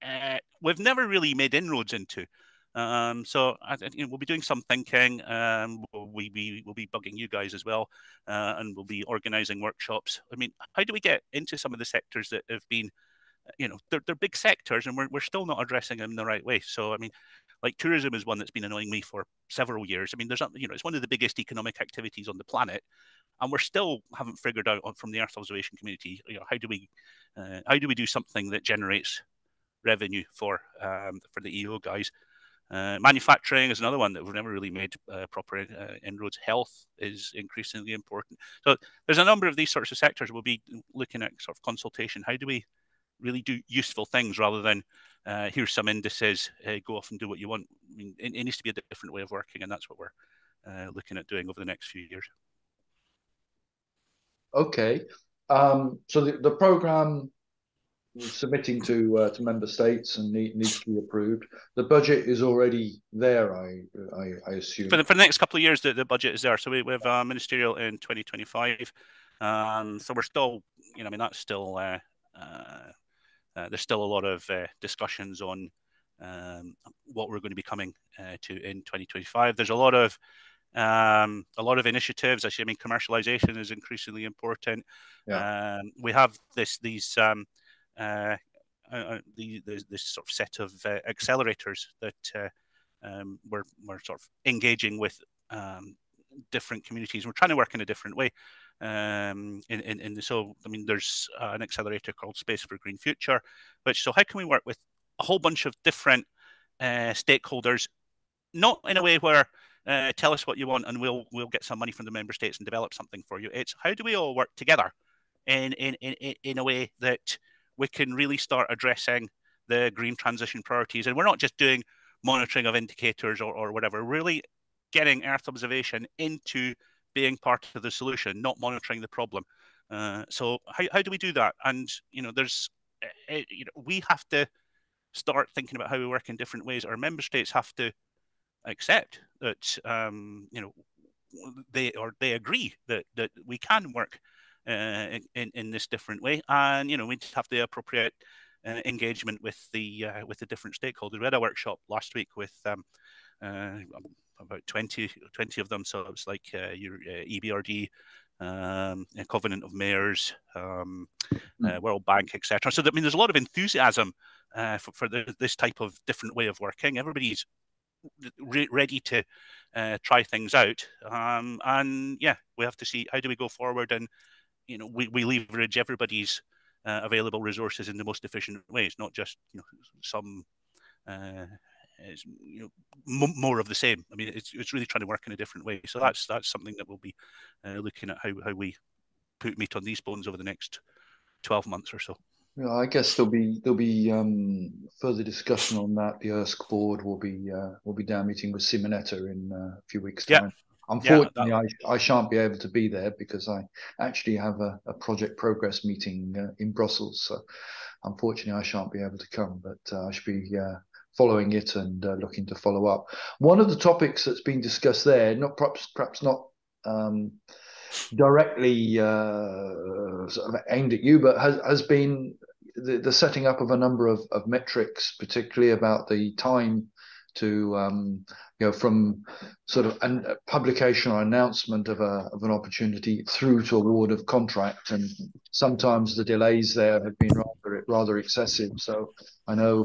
uh, we've never really made inroads into. Um, so I, you know, we'll be doing some thinking. Um, we'll, we, we will be bugging you guys as well, uh, and we'll be organising workshops. I mean, how do we get into some of the sectors that have been, you know, they're, they're big sectors, and we're we're still not addressing them the right way. So I mean, like tourism is one that's been annoying me for several years. I mean, there's you know, it's one of the biggest economic activities on the planet, and we're still haven't figured out from the Earth observation community, you know, how do we, uh, how do we do something that generates revenue for um, for the EO guys. Uh, manufacturing is another one that we've never really made uh, proper uh, inroads. Health is increasingly important. So there's a number of these sorts of sectors. We'll be looking at sort of consultation. How do we really do useful things rather than uh, here's some indices, uh, go off and do what you want. I mean, it, it, needs to be a different way of working, and that's what we're uh, looking at doing over the next few years. Okay. Um, so the, the program submitting to uh, to member states and need, needs to be approved. The budget is already there, I I, I assume. For the, for the next couple of years, the, the budget is there. So we, we have uh, ministerial in 2025. Um, so we're still, you know, I mean, that's still, uh, uh, uh there's still a lot of uh, discussions on um, what we're going to be coming uh, to in 2025. There's a lot of um, a lot of initiatives. Actually, I mean, commercialization is increasingly important. Yeah. Um, we have this these um, uh, uh, uh, the, the, this sort of set of accelerators that um, we're, we're sort of engaging with um, different communities. We're trying to work in a different way. Um, in, in, in the, so, I mean, there's uh, an accelerator called Space for Green Future, which so how can we work with a whole bunch of different uh, stakeholders, not in a way where uh, tell us what you want and we'll we'll get some money from the member states and develop something for you. It's how do we all work together in in in, in a way that we can really start addressing the green transition priorities. And we're not just doing monitoring of indicators or, or whatever, really getting Earth observation into being part of the solution, not monitoring the problem. Uh, so how, how do we do that? And you know, there's uh, you know, we have to start thinking about how we work in different ways. Our member states have to accept that um, you know they or they agree that that we can work uh, in in this different way, and you know we have the appropriate uh, engagement with the uh, with the different stakeholders. We had a workshop last week with um, uh, about 20, 20 of them. So it's like uh, your uh, EBRD, um, Covenant of Mayors, um, mm. World Bank, etc. So I mean, there's a lot of enthusiasm for, for the, this type of different way of working. Everybody's re- ready to uh, try things out. Um, and yeah, we have to see how do we go forward, and you know, we, we leverage everybody's uh, available resources in the most efficient ways, not just you know some. Uh, you know m- more of the same. I mean, it's it's really trying to work in a different way. So that's that's something that we'll be uh, looking at how how we put meat on these bones over the next twelve months or so. Yeah, I guess there'll be there'll be um, further discussion on that. The EARSC board will be uh, will be down meeting with Simonetta in uh, a few weeks' time. Yeah. Unfortunately, yeah, I, I shan't be able to be there because I actually have a, a project progress meeting uh, in Brussels. So, unfortunately, I shan't be able to come, but uh, I should be uh, following it and uh, looking to follow up. One of the topics that's been discussed there, not perhaps perhaps not um, directly uh, sort of aimed at you, but has has been the, the setting up of a number of, of metrics, particularly about the time to um, you know from sort of a publication or announcement of a of an opportunity through to award of contract, and sometimes the delays there have been rather rather excessive. So I know,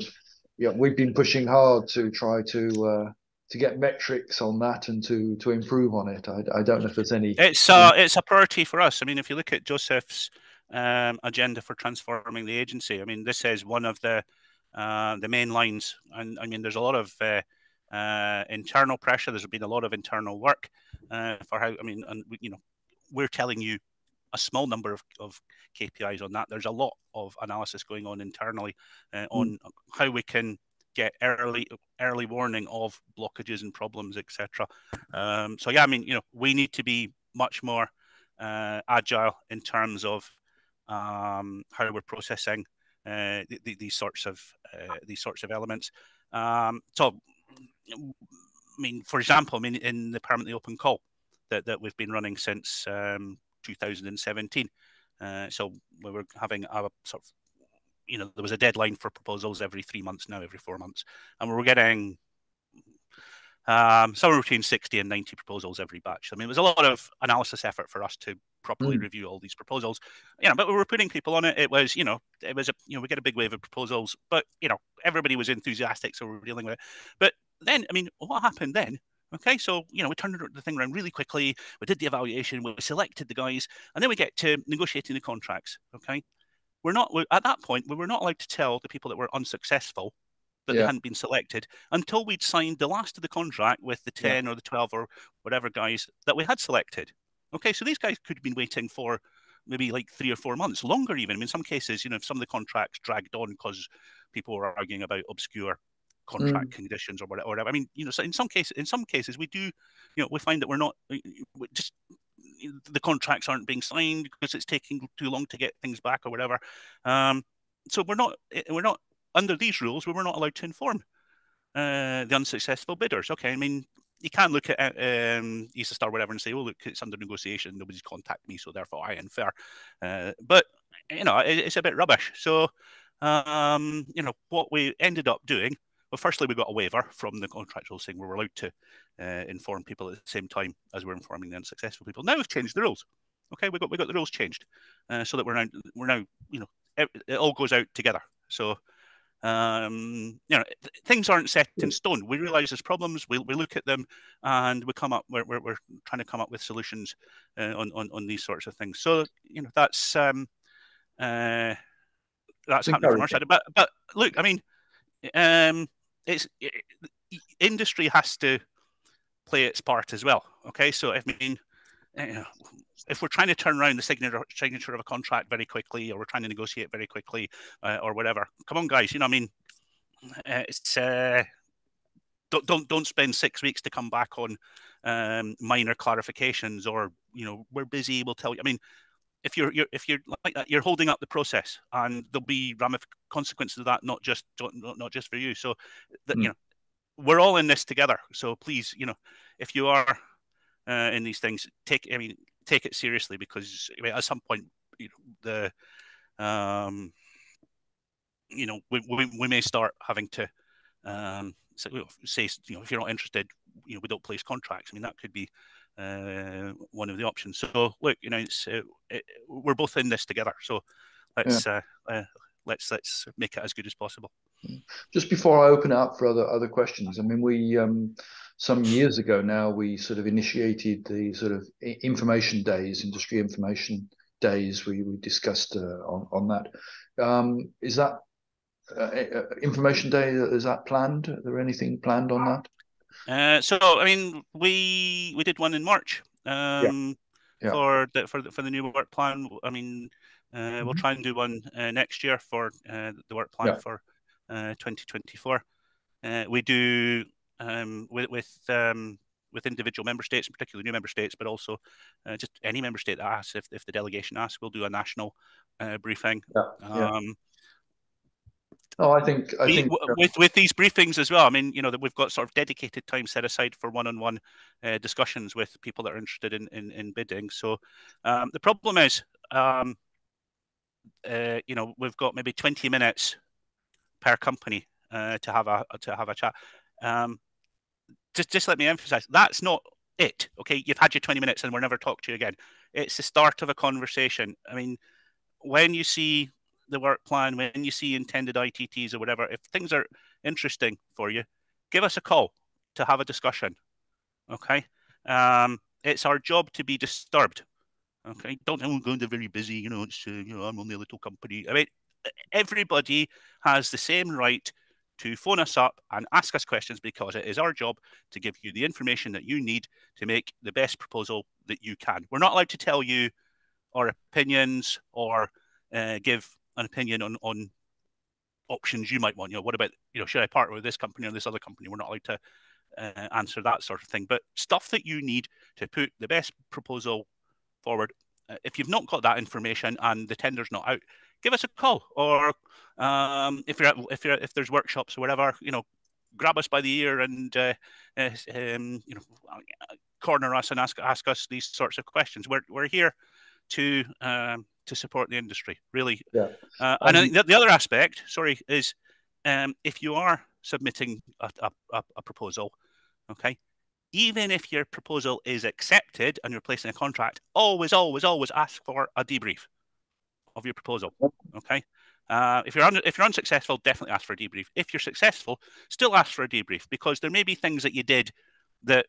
yeah, we've been pushing hard to try to. Uh, to get metrics on that and to to improve on it. I, I don't know if there's any. It's uh, it's a priority for us. I mean, if you look at Josef's um, agenda for transforming the agency. I mean, this is one of the uh, the main lines, and I mean, there's a lot of uh, uh, internal pressure. There's been a lot of internal work uh, for how. I mean, and you know, we're telling you a small number of, of KPIs on that. There's a lot of analysis going on internally uh, on mm. how we can get early early warning of blockages and problems, etc. Um, so yeah, I mean, you know, we need to be much more uh, agile in terms of um, how we're processing uh, these sorts of uh, these sorts of elements. Um, so, I mean, for example, I mean, in the permanently open call that, that we've been running since um, 2017. Uh, so we were having a sort of, you know, there was a deadline for proposals every three months now, every four months, and we were getting um, somewhere between 60 and 90 proposals every batch. I mean, it was a lot of analysis effort for us to properly mm. review all these proposals. You know, but we were putting people on it. It was, you know, it was a, you know, we get a big wave of proposals, but you know, everybody was enthusiastic, so we are dealing with it. But then, I mean, what happened then? Okay, so you know, we turned the thing around really quickly. We did the evaluation, we selected the guys, and then we get to negotiating the contracts. Okay, we're not we're, at that point. We were not allowed to tell the people that were unsuccessful that yeah. they hadn't been selected until we'd signed the last of the contract with the 10 yeah. or the 12 or whatever guys that we had selected. Okay, so these guys could have been waiting for maybe like three or four months, longer even. I mean, in some cases, you know, if some of the contracts dragged on because people were arguing about obscure contract mm. conditions or whatever. I mean, you know, so in some cases, in some cases, we do, you know, we find that we're not we just the contracts aren't being signed because it's taking too long to get things back or whatever. Um, so we're not we're not under these rules we were not allowed to inform uh, the unsuccessful bidders. Okay, I mean, you can't look at um, ESA Star whatever and say, "Oh, look, it's under negotiation. Nobody's contacted me, so therefore I infer." Uh, but you know, it, it's a bit rubbish. So, um, you know, what we ended up doing. Well, firstly, we got a waiver from the contractual saying we were allowed to uh, inform people at the same time as we're informing the unsuccessful people. Now we've changed the rules. Okay, we got we got the rules changed uh, so that we're now we're now you know it, it all goes out together. So um, you know, th- things aren't set in stone. We realize there's problems. We, we look at them and we come up. We're, we're, we're trying to come up with solutions uh, on, on on these sorts of things. So you know, that's um, uh, that's happening from our side. But but look, I mean, um, it's it, industry has to play its part as well. Okay, so I mean, you know, if we're trying to turn around the signature signature of a contract very quickly, or we're trying to negotiate very quickly, uh, or whatever, come on, guys. You know, I mean, uh, it's uh, don't don't don't spend six weeks to come back on um, minor clarifications or you know we're busy. We'll tell you. I mean, if you're, you're if you're like that, you're holding up the process, and there'll be ramifications consequences of that, not just not, not just for you. So, that, mm. you know, we're all in this together. So please, you know, if you are uh, in these things, take I mean take it seriously because I mean, at some point, you know, the um, you know, we, we, we may start having to um, say, you know, if you're not interested, you know, we don't place contracts. I mean, that could be uh, one of the options. So look, you know, it's uh, it, we're both in this together. So let's yeah. uh, uh let's let's make it as good as possible. Just before I open it up for other other questions, I mean, we um, some years ago now we sort of initiated the sort of information days, industry information days. We we discussed uh, on on that. Um, is that uh, uh, information day? Is that planned? Is there anything planned on that? Uh, so I mean, we we did one in March um, yeah. Yeah. for the for the, for the new work plan. I mean, uh, mm-hmm. we'll try and do one uh, next year for uh, the work plan yeah. for 2024. we do um, with with um, with individual member states, particularly new member states, but also uh, just any member state that asks, if, if the delegation asks, we'll do a national uh, briefing. Yeah, yeah. Um, Oh, I think I think with with these briefings as well. I mean, you know that we've got sort of dedicated time set aside for one-on-one uh, discussions with people that are interested in in, in bidding. So um, the problem is, um, uh, you know, we've got maybe twenty minutes per company uh, to have a to have a chat. Um, just just let me emphasize that's not it. Okay, you've had your twenty minutes and we'll never talk to you again. It's the start of a conversation. I mean, when you see the work plan, when you see intended ITTs or whatever, if things are interesting for you, give us a call to have a discussion. Okay. Um, it's our job to be disturbed. Okay. Don't think I'm going to very busy. You know, it's, uh, you know, I'm only a little company. I mean, everybody has the same right to phone us up and ask us questions because it is our job to give you the information that you need to make the best proposal that you can. We're not allowed to tell you our opinions or uh, give an opinion on on options you might want. You know, what about you know, should I partner with this company or this other company? We're not allowed to uh, answer that sort of thing. But stuff that you need to put the best proposal forward. Uh, if you've not got that information and the tender's not out, give us a call. Or um, if you're at, if you're if there's workshops or whatever, you know, grab us by the ear and uh, uh um, you know corner us and ask ask us these sorts of questions. We're we're here to um, to support the industry, really. Yeah. Uh, and um, the, the, other aspect, sorry, is um, if you are submitting a, a, a, proposal, okay, even if your proposal is accepted and you're placing a contract, always, always, always ask for a debrief of your proposal, okay. Uh, if you're un- if you're unsuccessful, definitely ask for a debrief. If you're successful, still ask for a debrief because there may be things that you did that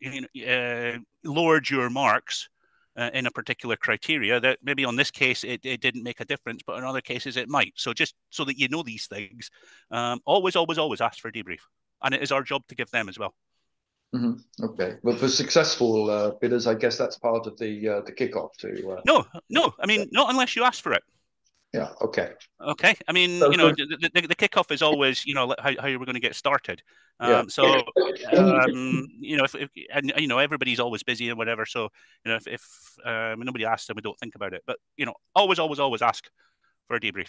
you know, uh, lowered your marks uh, in a particular criteria that maybe on this case it, it didn't make a difference, but in other cases it might. So just so that you know these things, um, always, always, always ask for a debrief, and it is our job to give them as well. Mm-hmm. Okay, well, for successful uh, bidders, I guess that's part of the uh, the kickoff to. Uh, no, no, I mean not unless you ask for it. Yeah. Okay. Okay. I mean, so, you know, the, the, the, kickoff is always, you know, how, how we're going to get started. Um, yeah. So, um, you know, if, if, and you know everybody's always busy and whatever. So, you know, if, if um, nobody asks them, we don't think about it. But you know, always, always, always ask for a debrief.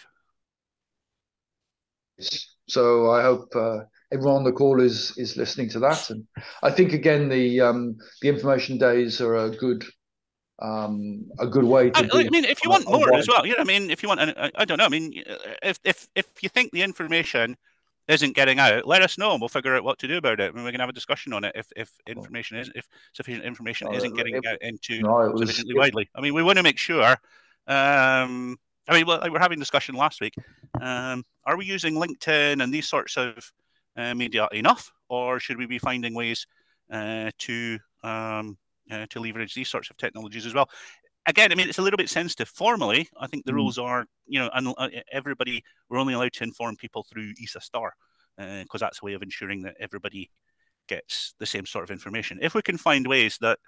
So I hope uh, everyone on the call is is listening to that, and I think again the um, the information days are a good um, a good way to. I, I mean, if you want more as well, you know, I mean, if you want, I, I don't know. I mean, if if if you think the information isn't getting out, let us know and we'll figure out what to do about it. I mean, we can have a discussion on it if, if information is if sufficient information no, isn't getting it, out into no, sufficiently widely. I mean, we want to make sure. Um, I mean, like we're having discussion last week. Um, are we using LinkedIn and these sorts of uh, media enough, or should we be finding ways uh, to um, uh, to leverage these sorts of technologies as well? again, I mean, it's a little bit sensitive. Formally, I think the mm. rules are, you know, and uh, everybody, we're only allowed to inform people through ESA Star because uh, that's a way of ensuring that everybody gets the same sort of information. If we can find ways that,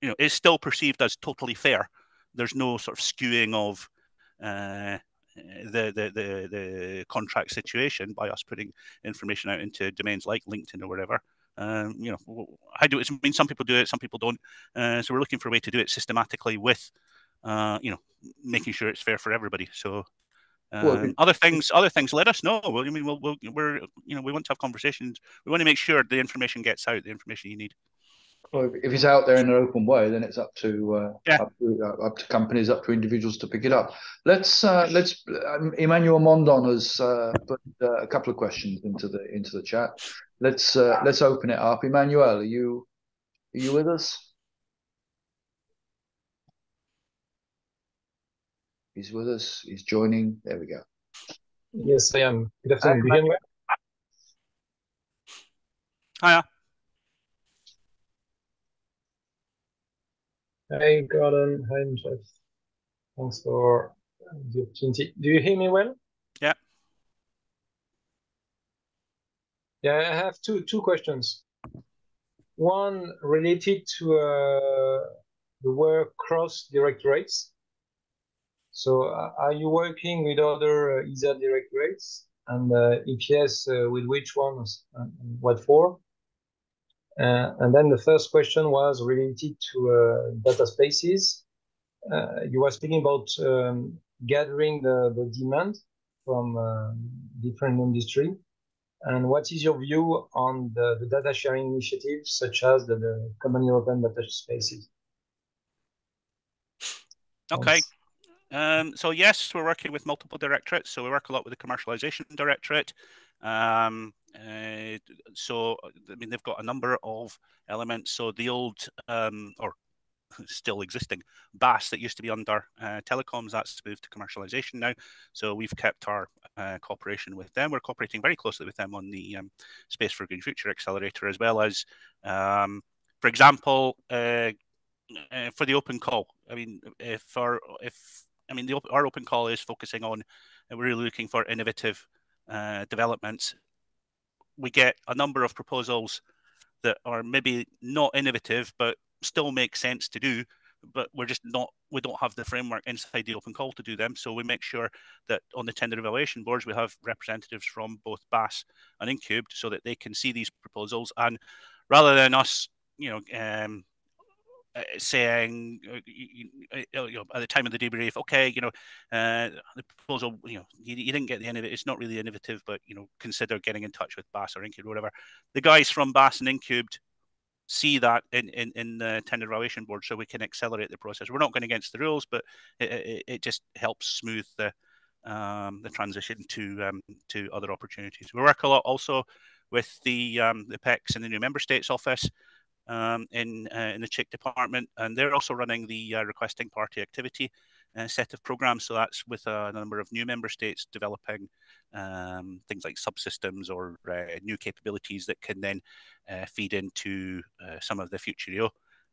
you know, it's still perceived as totally fair, there's no sort of skewing of, uh, the, the, the the contract situation by us putting information out into domains like LinkedIn or whatever. Um, you know, how do it? I mean, some people do it, some people don't. Uh, so we're looking for a way to do it systematically with, uh, you know, making sure it's fair for everybody. So um, well, other things, other things, let us know. Well I mean, we'll, we'll, we're, you know, we want to have conversations. We want to make sure the information gets out, the information you need. Well, if it's out there in an open way, then it's up to uh, yeah. up, to, uh, up to companies, up to individuals to pick it up. Let's uh, let's um, Emmanuel Mondon has uh, put uh, a couple of questions into the into the chat. Let's uh, let's open it up. Emmanuel, are you are you with us? He's with us. He's joining. There we go. Yes, I am. Good afternoon. Do you hear me? Hiya. Hi, Gordon. Hi, Jeff. Thanks for the opportunity. Do you hear me well? Yeah. Yeah, I have two two questions. One related to uh, the work cross directorates. So, uh, are you working with other uh, ESA directorates? And uh, if yes, uh, with which ones and what for? Uh, and then the first question was related to uh, data spaces. Uh, you were speaking about um, gathering the, demand from different industry. And what is your view on the, data sharing initiatives, such as the Common European Data Spaces? Okay. Um, so yes, we're working with multiple directorates. So we work a lot with the commercialization directorate. Um, uh, so, I mean, they've got a number of elements. So the old, um, or still existing BASS that used to be under uh, telecoms, that's moved to commercialization now. So we've kept our uh, cooperation with them. We're cooperating very closely with them on the um, Space for Green Future Accelerator, as well as, um, for example, uh, uh for the open call. I mean, if our if I mean the, our open call is focusing on, we're really looking for innovative uh, developments we get a number of proposals that are maybe not innovative, but still make sense to do. But we're just not, we don't have the framework inside the open call to do them. So we make sure that on the tender evaluation boards, we have representatives from both BASS and Incubed so that they can see these proposals. And rather than us, you know, um, uh, saying, uh, you, know, at the time of the debrief, okay, you know, uh, the proposal, you know, you, you, didn't get the end of it. It's not really innovative, but you know, consider getting in touch with BASS or Incubed or whatever. The guys from BASS and Incubed see that in, in, in the tender evaluation board so we can accelerate the process. We're not going against the rules, but it, it, it just helps smooth the um, the transition to um, to other opportunities. We work a lot also with the um, the PECs in the new member states office um, in uh, in the Czech department, and they're also running the uh, requesting party activity uh, set of programs. So that's with a number of new member states developing um, things like subsystems or uh, new capabilities that can then uh, feed into uh, some of the future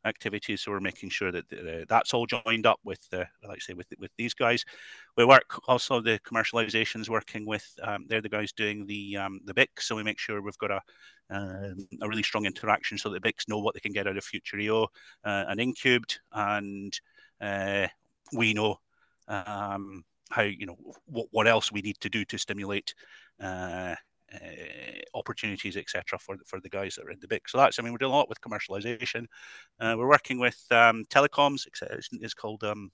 activities. So we're making sure that the, that's all joined up with the, like I say, with with these guys. We work also the commercializations working with. Um, they're the guys doing the um, the BIC, so we make sure we've got a um, a really strong interaction so that BICs know what they can get out of Future EO uh, and Incubed, and uh, we know um, how you know what what else we need to do to stimulate. Uh, uh, opportunities, etc., for for the guys that are in the BIC. So that's, I mean, we're doing a lot with commercialization. Uh, we're working with um, telecoms. It's, it's called um,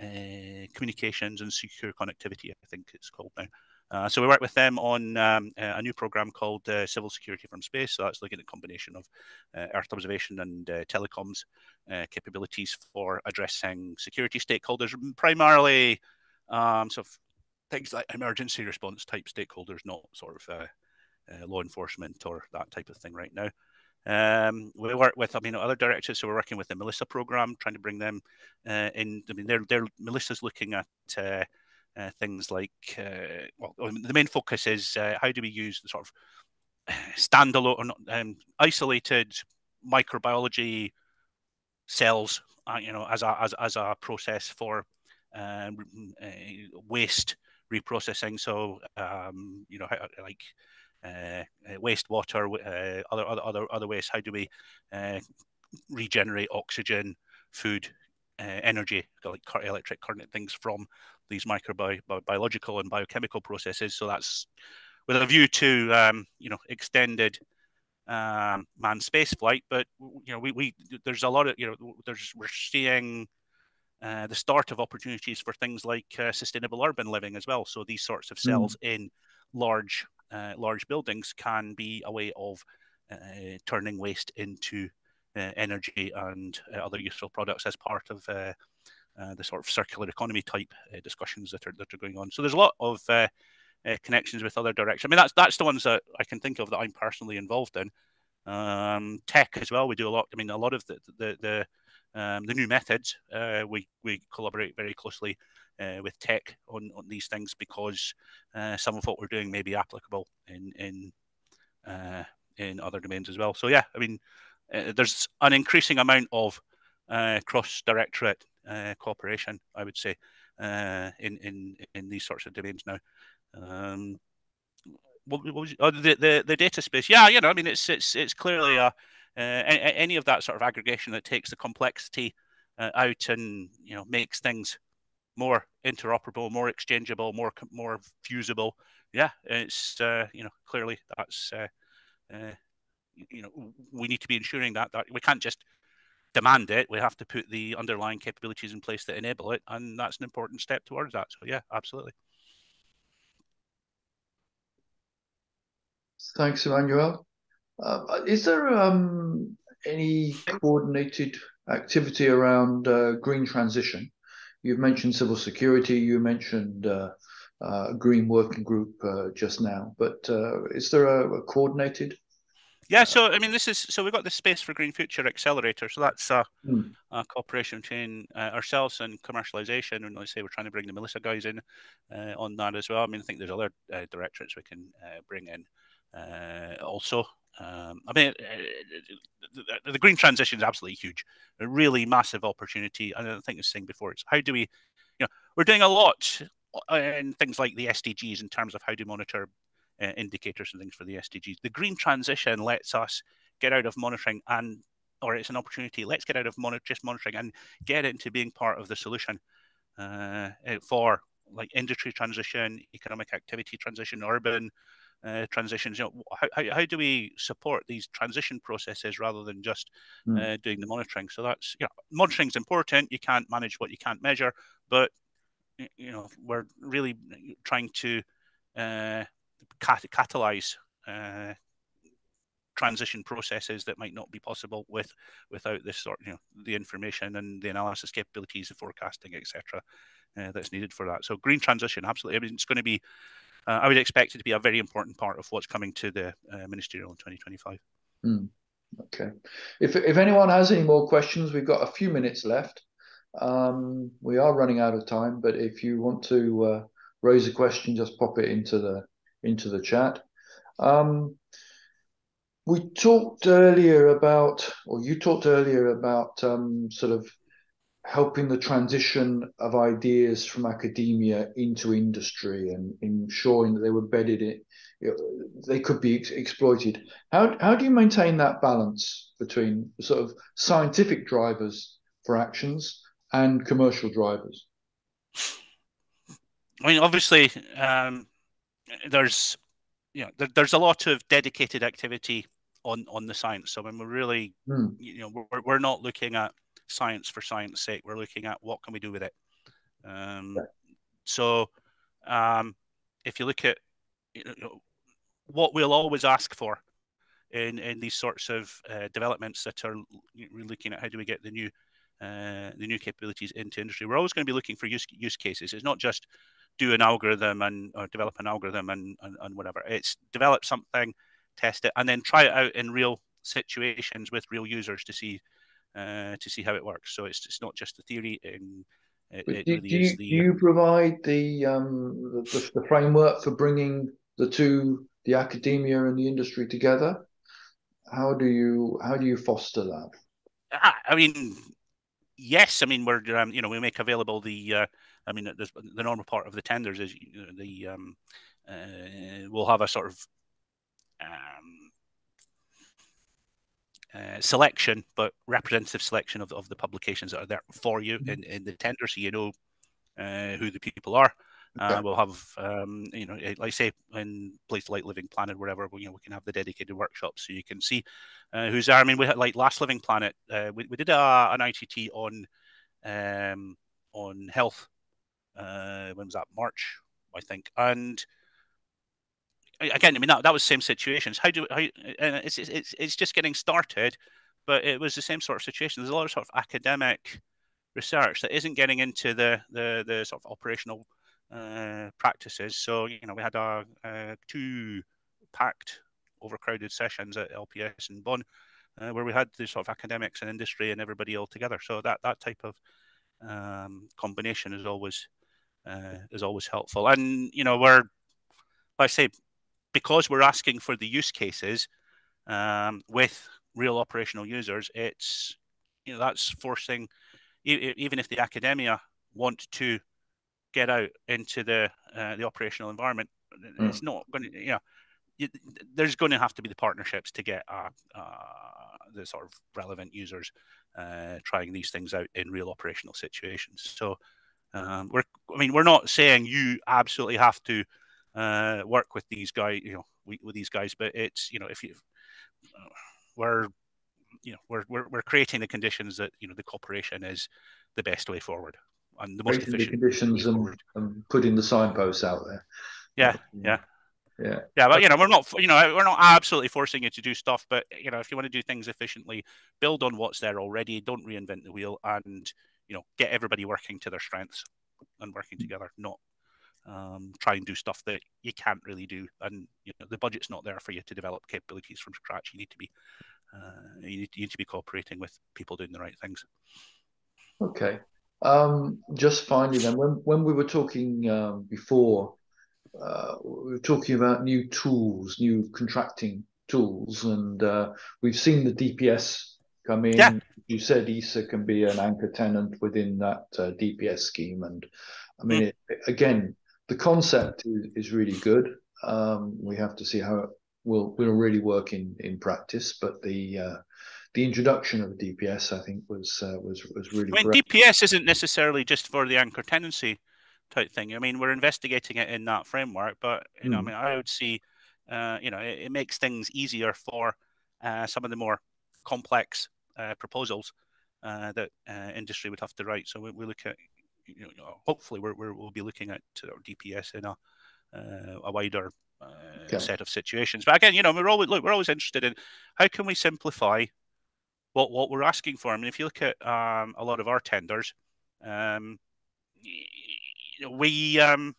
uh, communications and secure connectivity. I think it's called now. Uh, so we work with them on um, a new program called uh, Civil Security from Space. So that's looking at a combination of uh, Earth observation and telecoms capabilities for addressing security stakeholders, primarily um, sort of things like emergency response type stakeholders, not sort of uh, uh, law enforcement or that type of thing right now. Um, we work with, I mean, other directors. So we're working with the Melissa program, trying to bring them uh, in. I mean, they're, they're Melissa's looking at uh, uh, things like, uh, well, the main focus is how do we use the sort of standalone, um, isolated microbiology cells, you know, as a as, as a process for waste reprocessing. So um, you know, like uh, uh wastewater, uh, other other other other waste. How do we uh, regenerate oxygen, food, uh, energy, like electric current things from these microbiological and biochemical processes. So that's with a view to um, you know extended um, manned space flight. But you know, we, we there's a lot of you know there's we're seeing uh, the start of opportunities for things like uh, sustainable urban living as well. So these sorts of hmm. cells mm. in large uh, large buildings can be a way of uh, turning waste into uh, energy and other useful products as part of the sort of circular economy type discussions that are that are going on. So there's a lot of uh, connections with other directions. I mean, that's that's the ones that I can think of that I'm personally involved in. Um, tech as well, we do a lot. I mean, a lot of the the the, um, the new methods. Uh, we we collaborate very closely uh, with tech on, on these things because uh, some of what we're doing may be applicable in in uh, in other domains as well. So yeah, I mean, uh, there's an increasing amount of cross directorate cooperation. I would say in in in these sorts of domains now. Um, what, what was, oh, the, the the data space? Yeah, you know, I mean, it's it's it's clearly a, uh, any of that sort of aggregation that takes the complexity uh, out and you know makes things more interoperable, more exchangeable, more more fusible. Yeah, it's uh, you know clearly that's uh, uh, you know we need to be ensuring that that we can't just demand it. We have to put the underlying capabilities in place that enable it, and that's an important step towards that. So yeah, absolutely. Thanks, Emmanuel. Uh, is there um, any coordinated activity around uh, green transition? You've mentioned civil security, you mentioned uh, uh green working group uh, just now, but uh, is there a, a, coordinated? Yeah, so I mean, this is so we've got the Space for Green Future Accelerator. So that's a, hmm. a cooperation between ourselves and commercialization, and I say we're trying to bring the Melissa guys in on that as well. I mean, I think there's other directorates we can bring in. Uh, also, um, I mean, the, the, the, green transition is absolutely huge, a really massive opportunity. And I think I was saying before, it's how do we, you know, we're doing a lot in things like the SDGs in terms of how to monitor uh, indicators and things for the SDGs. The green transition lets us get out of monitoring and, or it's an opportunity. Let's get out of monitor, just monitoring and get into being part of the solution uh, for like industry transition, economic activity transition, urban uh, transitions. You know, how, how, how, do we support these transition processes rather than just mm. uh, doing the monitoring? So that's you know, monitoring is important. You can't manage what you can't measure, but you know, we're really trying to uh, cat- catalyze uh, transition processes that might not be possible with without this sort, you know, the information and the analysis capabilities, the forecasting, etc. Uh, that's needed for that. So green transition, absolutely. I mean, it's going to be uh, I would expect it to be a very important part of what's coming to the uh, ministerial in 2025. Mm, okay. If, if anyone has any more questions, we've got a few minutes left. Um, we are running out of time, but if you want to uh, raise a question, just pop it into the into the chat. Um, we talked earlier about, or you talked earlier about um, sort of helping the transition of ideas from academia into industry and ensuring that they were bedded in, you know, they could be ex- exploited. How, how do you maintain that balance between sort of scientific drivers for actions and commercial drivers? I mean, obviously, um, there's you know there, there's a lot of dedicated activity on on the science. So when we're really, hmm. you know, we're, we're not looking at science for science sake. We're looking at what can we do with it. Um. So, um, if you look at you know, what we'll always ask for in in these sorts of uh, developments that are we're looking at how do we get the new uh, the new capabilities into industry. We're always going to be looking for use use cases. It's not just do an algorithm and or develop an algorithm and, and, and whatever. It's develop something, test it, and then try it out in real situations with real users to see uh, to see how it works. So it's it's not just the theory. And it, it do, really do, you, the, do you provide the, um, the the framework for bringing the two, the academia and the industry together? How do you how do you foster that? Ah, I mean, yes. I mean, we're um, you know we make available the. Uh, I mean, the normal part of the tenders is you know, the um, uh, we'll have a sort of um, uh, selection, but representative selection of, of the publications that are there for you mm-hmm. in, in the tender, so you know uh, who the people are. Okay. Uh, we'll have, um, you know, like I say, in places like Living Planet, wherever, you know, we can have the dedicated workshops so you can see uh, who's there. I mean, we had like last Living Planet, uh, we, we did a, an ITT on um, on health. Uh, when was that? March, I think. And again, I mean, that, that was same situations. How do how, it's, it's it's just getting started, but it was the same sort of situation. There's a lot of sort of academic research that isn't getting into the the, the sort of operational uh, practices. So you know, we had our uh, two packed, overcrowded sessions at LPS in Bonn, uh, where we had the sort of academics and industry and everybody all together. So that that type of um, combination is always uh, is always helpful. And you know, we're like I say, because we're asking for the use cases um, with real operational users, it's you know that's forcing even if the academia want to get out into the uh, the operational environment, mm. it's not going to, you know, you, there's going to have to be the partnerships to get uh, uh, the sort of relevant users uh, trying these things out in real operational situations. So um, we're, I mean, we're not saying you absolutely have to uh, work with these guys, you know, we, with these guys, but it's, you know, if you, we're, you know, we're, we're, we're creating the conditions that, you know, the cooperation is the best way forward and the most efficient the conditions and, and, putting the signposts out there. Yeah, yeah, yeah, yeah. But you know, we're not you know we're not absolutely forcing you to do stuff, but you know, if you want to do things efficiently, build on what's there already. Don't reinvent the wheel, and you know, get everybody working to their strengths and working together. Not um, try and do stuff that you can't really do, and you know, the budget's not there for you to develop capabilities from scratch. You need to be uh, you, need, you need to be cooperating with people doing the right things. Okay. Um, just finally, then, when when we were talking um, before, uh, we were talking about new tools, new contracting tools, and uh, we've seen the DPS come in. Yeah. You said ESA can be an anchor tenant within that uh, DPS scheme, and I mean, mm. it, again, the concept is, is really good. Um, we have to see how it will will really work in in practice, but the uh, the introduction of DPS, I think, was uh, was was really. I mean, great. DPS isn't necessarily just for the anchor tenancy type thing. I mean, we're investigating it in that framework, but you know, mm. I hmm. mean, I would see, uh, you know, it, it, makes things easier for uh, some of the more complex uh, proposals uh, that uh, industry would have to write. So we, we look at, you know, hopefully, we're, we will be looking at DPS in a a wider okay. set of situations. But again, you know, we're always look, we're always interested in how can we simplify what what we're asking for. I mean, if you look at um, a lot of our tenders, um, we um,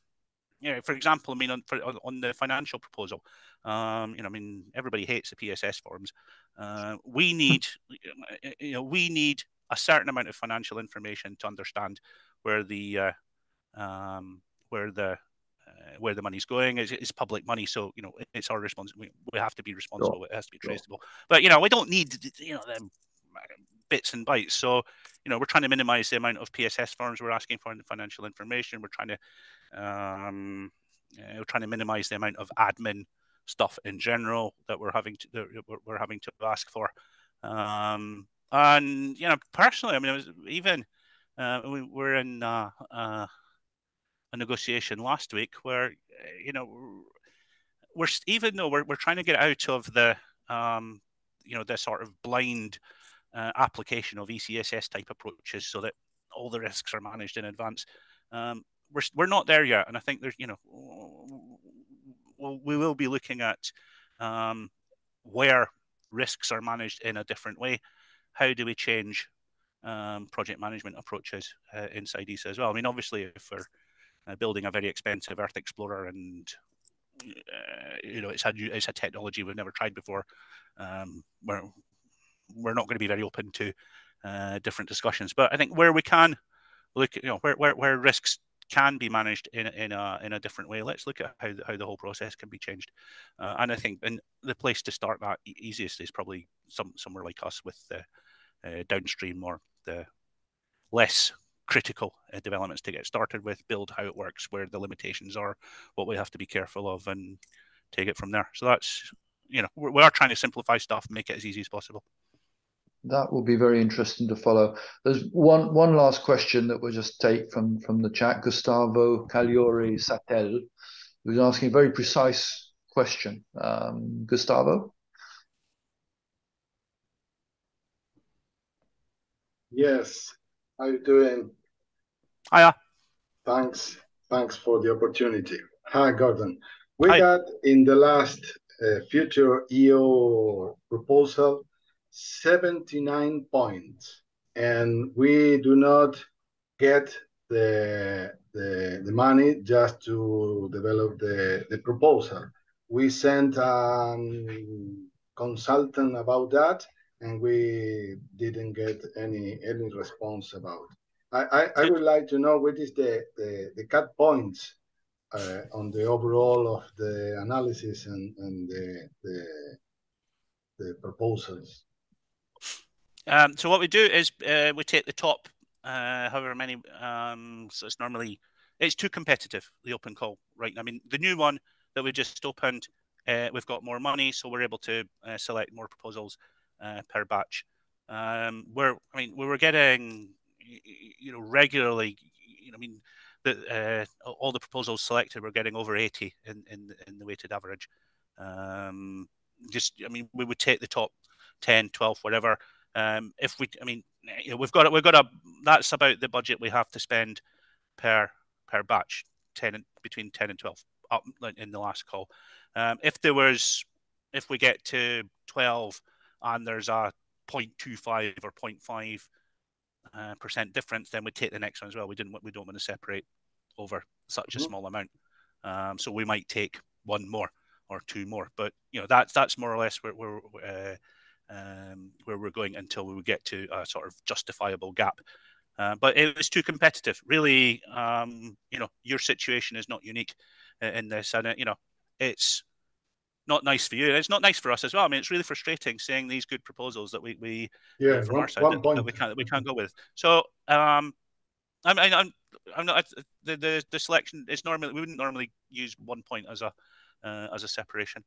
you know, for example, I mean, on, for, on the financial proposal, um, you know, I mean, everybody hates the PSS forms. Uh, we need, you know, we need a certain amount of financial information to understand where the uh, um, where the uh, where the money's going is, is public money. So, you know, it's our responsibility. We, we have to be responsible. Sure. It has to be traceable. Sure. But, you know, we don't need, you know, them bits and bytes. So, you know, we're trying to minimize the amount of PSS forms we're asking for in the financial information. We're trying to, um, uh, we're trying to minimize the amount of admin stuff in general that we're having to, that we're having to ask for. Um, and, you know, personally, I mean, was, even, uh, we were in, uh, uh a negotiation last week where you know we're even though we're, we're trying to get out of the um, you know the sort of blind uh, application of ECSS type approaches so that all the risks are managed in advance. Um, we're, we're not there yet, and I think there's you know we will be looking at um, where risks are managed in a different way. How do we change um, project management approaches uh, inside ESA as well? I mean, obviously, if we're uh, building a very expensive Earth Explorer, and uh, you know it's a it's a technology we've never tried before. Um, we're we're not going to be very open to uh, different discussions, but I think where we can look, you know, where where, where risks can be managed in in a in a different way. Let's look at how how the whole process can be changed, uh, and I think and the place to start that easiest is probably some somewhere like us with the uh, downstream or the less critical uh, developments to get started with, build how it works, where the limitations are, what we have to be careful of, and take it from there. So that's, you know, we are trying to simplify stuff, make it as easy as possible. that will be very interesting to follow. There's one one last question that we'll just take from from the chat. Gustavo Cagliori Satel, who's asking a very precise question. Um, Gustavo. Yes. How you doing? Hiya. Thanks. Thanks for the opportunity. Hi, Gordon. We Hi. got in the last uh, future EO proposal 79 points, and we do not get the the, the money just to develop the, the proposal. We sent a um, consultant about that, and we didn't get any any response about. I, I, I would like to know what is the, the, the cut points uh, on the overall of the analysis and, and the, the, the proposals. Um, so what we do is uh, we take the top, uh, however many. Um, so it's normally it's too competitive. The open call, right? I mean, the new one that we just opened, uh, we've got more money, so we're able to uh, select more proposals uh, per batch. Um, we're, I mean, we were getting, you know, regularly. You know, I mean, the uh, all the proposals selected were getting over eighty in in, in the weighted average. Um, just, I mean, we would take the top 10, 12, whatever. Um, if we, I mean, you know, we've got we've got a that's about the budget we have to spend per per batch, ten between ten and twelve up in the last call. Um, if there was, if we get to twelve and there's a 0.25 or 0.5 uh, percent difference, then we take the next one as well. We didn't we don't want to separate over such a Mhm. small amount, um, so we might take one more or two more. But you know that's that's more or less where where uh, um, where we're going until we get to a sort of justifiable gap. Uh, but it was too competitive. Really, um, you know, your situation is not unique uh, in this, and uh, you know, it's not nice for you. and It's not nice for us as well. I mean, it's really frustrating seeing these good proposals that we, we Yeah, from one, our side that, that we can't that we can't go with. So um, I'm I'm I'm not the the, the selection is normally we wouldn't normally use one point as a uh, as a separation.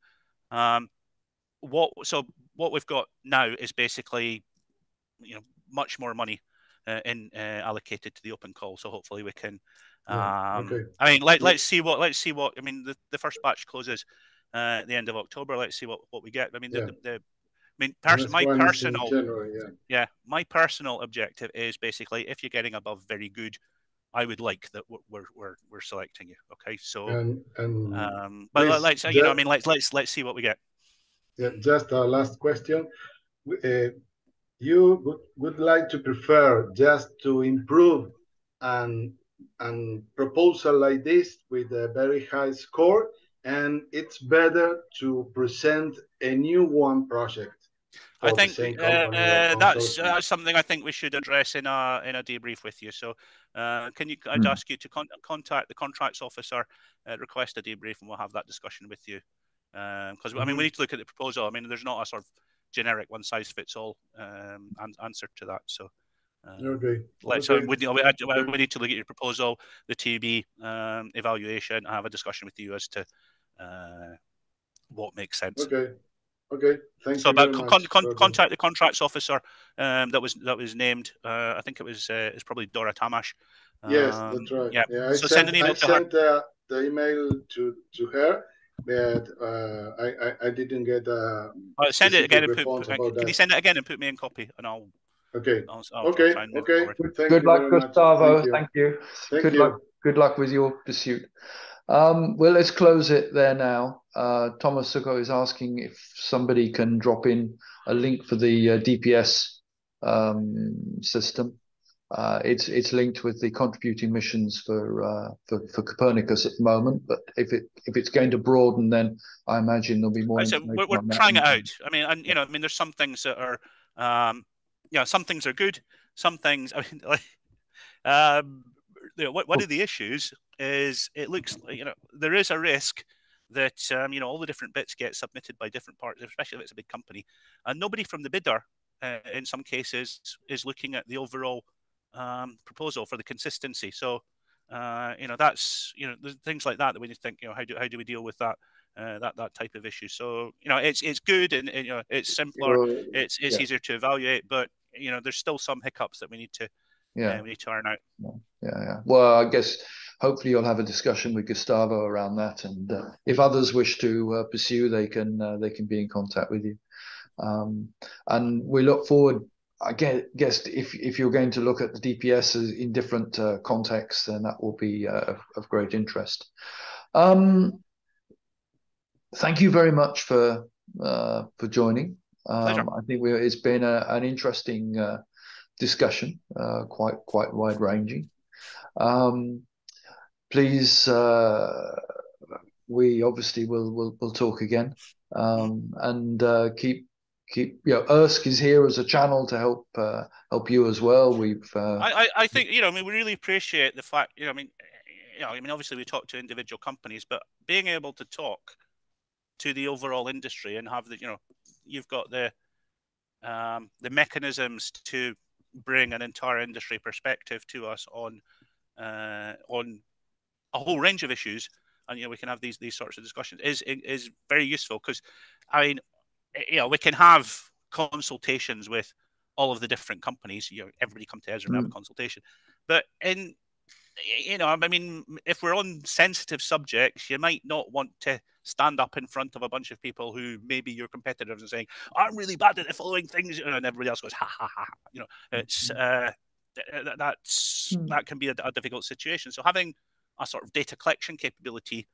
Um, what so what we've got now is basically you know much more money uh, in uh, allocated to the open call. So hopefully we can. Yeah, Um, okay. I mean, let, let's see what let's see what I mean. The, the first batch closes uh, at the end of October. Let's see what, what we get. I mean, the, Yeah. the, the I mean, pers- my one is in personal January, yeah. yeah, my personal objective is basically if you're getting above very good, I would like that we're we're we're, selecting you. Okay, so And, and um, but please, let's you know, I mean, let's let's let's see what we get. Yeah, just a last question. Uh, you would, would like to prefer just to improve and an proposal like this with a very high score, and it's better to present a new one project I think uh, uh, that's consortium. that's something I think we should address in a in a debrief with you. So, uh, can you? I'd Hmm. ask you to con- contact the contracts officer, uh, request a debrief, and we'll have that discussion with you. Because I mean, we need to look at the proposal. I mean, there's not a sort of generic one size fits all um, an- answer to that. So, uh, Okay. let's okay. uh, we, need- we, we need to look at your proposal, the TB um, evaluation, and have a discussion with you as to uh, what makes sense. Okay. Okay. Thank So, you about very con- much. con- contact the contracts officer um, that was that was named. Uh, I think it was uh, it's probably Dora Tamash. Yes, Um, that's right. Yeah. Yeah, I So sent, send an email I to sent uh, the email to, to her, but uh, I, I, I didn't get a Uh, send it again and put. put- about can you send it again and put me in copy, and I'll. Okay. I'll, I'll Okay. try and Okay. forward. Thank Good you luck, very. Gustavo. Thank you. Thank you. Thank Good you. luck. Good luck with your pursuit. Um, well, let's close it there now. Uh, Thomas Suko is asking if somebody can drop in a link for the uh, DPS um, system. Uh, it's it's linked with the contributing missions for, uh, for for Copernicus at the moment. But if it if it's going to broaden, then I imagine there'll be more. Said, we're, we're trying it out. I mean, and you know, I mean, there's some things that are, um, you know, some things are good. Some things, I mean, like, um, you know, one one of the issues is it looks you know there is a risk that um, you know all the different bits get submitted by different parties, especially if it's a big company, and nobody from the bidder, uh, in some cases, is looking at the overall um, proposal for the consistency. So, uh, you know, that's you know, things like that that we need to think. You know, how do how do we deal with that? uh, that that type of issue. So you know, it's it's good and, and you know it's simpler, well, it's it's yeah. easier to evaluate, but you know, there's still some hiccups that we need to yeah uh, we need to iron out. Yeah, yeah. Well, I guess hopefully you'll have a discussion with Gustavo around that, and uh, if others wish to uh, pursue, they can uh, they can be in contact with you. Um, and we look forward. I guess if if you're going to look at the DPS in different uh, contexts, then that will be uh, of, of, great interest. Um, thank you very much for uh, for joining. Um, I think it's been a, an interesting discussion, quite quite wide ranging. Um, please, uh, we obviously will will will talk again, um, and uh, keep keep you know EARSC is here as a channel to help uh, help you as well. We've uh, I I think you know I mean we really appreciate the fact you know I mean you know I mean obviously we talk to individual companies, but being able to talk to the overall industry and have the you know you've got the um, the mechanisms to bring an entire industry perspective to us on uh, on a whole range of issues, and you know we can have these these sorts of discussions is is very useful because I mean you know we can have consultations with all of the different companies. You know, everybody come to ESA and have a mm. consultation, but in you know, I mean, if we're on sensitive subjects, you might not want to stand up in front of a bunch of people who maybe your competitors and saying, "I'm really bad at the following things," and everybody else goes, "Ha ha ha!" You know, it's mm-hmm. uh, that's mm. that can be a, a difficult situation. So having a sort of data collection capability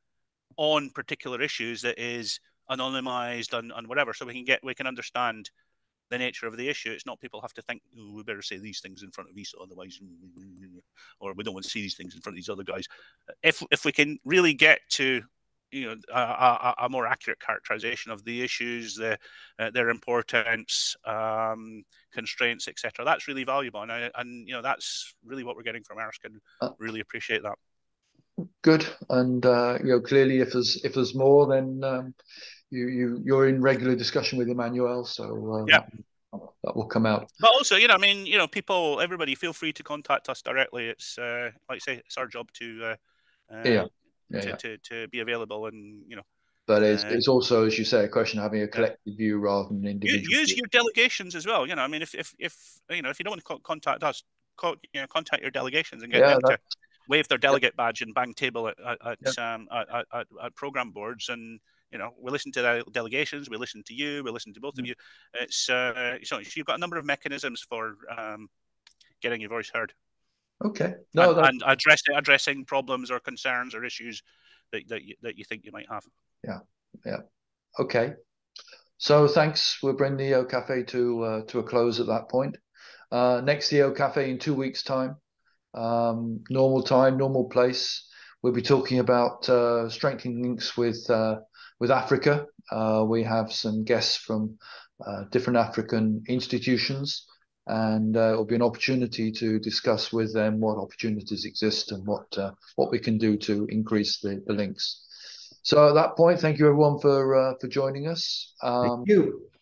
on particular issues that is anonymized and, and whatever. So we can get we can understand the nature of the issue. It's not people have to think oh, we better say these things in front of ESA otherwise or we don't want to see these things in front of these other guys. If if we can really get to you know a, a, a more accurate characterization of the issues the, uh, their importance um, constraints etc that's really valuable. And, I, and you know that's really what we're getting from EARSC and uh, really appreciate that good. And uh, you know, clearly, if there's if there's more, then um, you you you're in regular discussion with Emmanuel, so uh, yeah. That will come out. But also, you know, I mean, you know, people, everybody, feel free to contact us directly. It's uh, like I say, it's our job to uh, yeah. Yeah, to, yeah. to, to be available and you know but it's, uh, it's also as you say a question of having a collective view rather than individual use your delegations as well you know i mean if if, if you know if you don't want to contact us you know contact your delegations and get yeah, them to wave their delegate badge and bang table at at, yep. um, at, at, at, program boards and you know we listen to the delegations we listen to you we listen to both of you. It's uh, so you've got a number of mechanisms for um, getting your voice heard. Okay. No and, and addressing addressing problems or concerns or issues that, that you, that you think you might have. Yeah. Yeah. Okay. So thanks. We'll bring the EO cafe to uh, to a close at that point. Uh, next EO cafe in two weeks time um, normal time, normal place. We'll be talking about uh, strengthening links with uh, with Africa. Uh, we have some guests from uh, different African institutions, and uh, it will be an opportunity to discuss with them what opportunities exist and what uh, what we can do to increase the, the links. So at that point, thank you everyone for for joining us. Um, thank you.